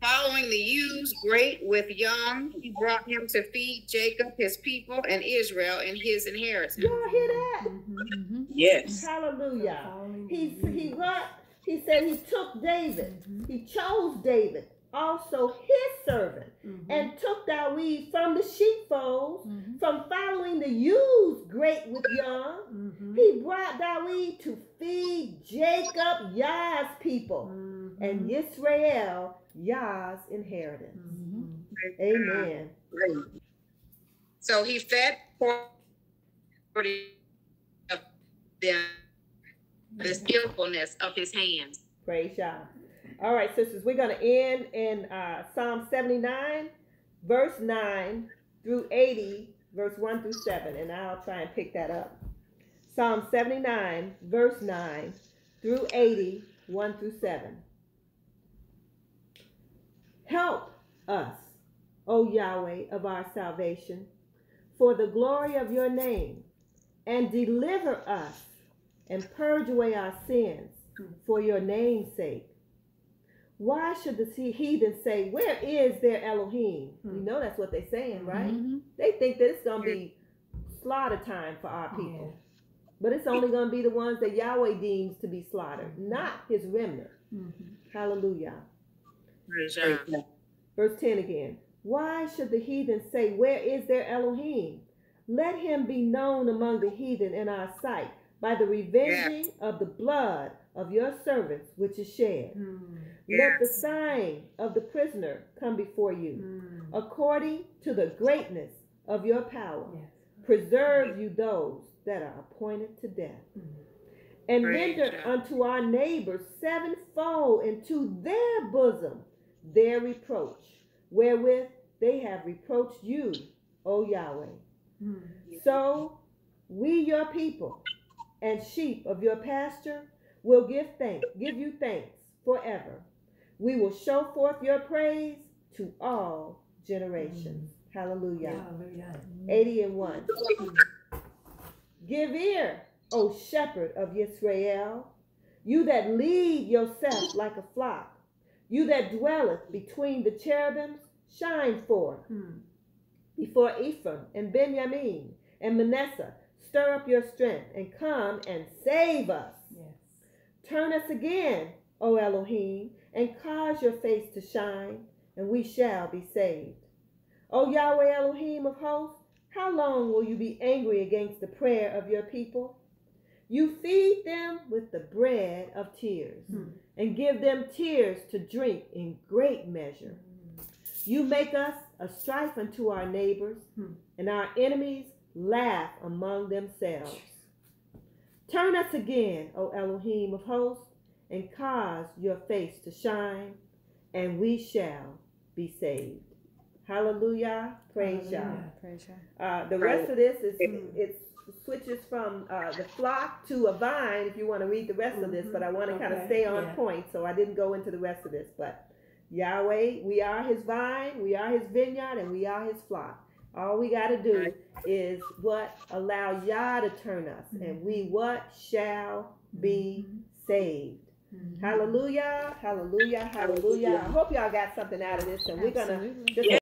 Following the ewes, great with young, he brought him to feed Jacob, his people, and Israel in his inheritance. Y'all hear that? Mhm. Mhm. Yes. Hallelujah. He he lead. what? He said he took David. Mhm. He chose David, also his servant, Mhm. and took Dawid from the sheepfolds, Mhm. from following the ewes, great with young. Mhm. He brought Dawid to feed Jacob, Yah's people, Mhm. and Israel, Yah's inheritance. Mhm. Amen. So he fed forty of them the skillfulness of his hands. Praise Yah. All right, sisters, we're going to end in uh, Psalm 79, verse 9 through 80, verse 1 through 7, and I'll try and pick that up. Psalm 79, verse 9 through 80, 1 through 7. Help us, O Yahweh of our salvation, for the glory of your name, and deliver us and purge away our sins for your name's sake. Why should the heathen say, Where is their Elohim? You Hmm. know that's what they're saying, right? Mhm. They think that it's going to be slaughter time for our people. But it's only going to be the ones that Yahweh deems to be slaughtered, not his remnant. Mhm. Hallelujah. Praise Verse 10 again. Why should the heathen say, Where is their Elohim? Let him be known among the heathen in our sight by the revenging of the blood of your servants which is shed. Mhm. Let the sign of the prisoner come before you, Mhm. according to the greatness of your power. Yes. Preserve you those that are appointed to death. Mhm. And Praise render God. unto our neighbors sevenfold into their bosom their reproach, wherewith they have reproached you, O Yahweh. Mhm. So we, your people, and sheep of your pasture, will give thanks, give you thanks forever. We will show forth your praise to all generations. Hallelujah. Hallelujah. 80 and 1. Give ear, O shepherd of Israel, you that lead yourself like a flock, you that dwelleth between the cherubims, shine forth Hmm. before Ephraim and Benjamin and Manasseh. Stir up your strength and come and save us. Yes. Turn us again, O Elohim, and cause your face to shine, and we shall be saved. O Yahweh Elohim of hosts, how long will you be angry against the prayer of your people? You feed them with the bread of tears, Hmm. and give them tears to drink in great measure. You make us a strife unto our neighbors, Hmm. and our enemies laugh among themselves. Turn us again, O Elohim of hosts, and cause your face to shine, and we shall be saved. Hallelujah. Praise Yah. Hallelujah. Praise Yah. Uh, the rest of this is it switches from uh, the flock to a vine. If you want to read the rest of this, but I want to kind of stay on yeah. point, so I didn't go into the rest of this. But Yahweh, we are His vine, we are His vineyard, and we are His flock. All we got to do is what allow Yah to turn us, and we what shall be saved. Mhm. Hallelujah, hallelujah, hallelujah. I hope y'all got something out of this, and we're gonna Absolutely. just a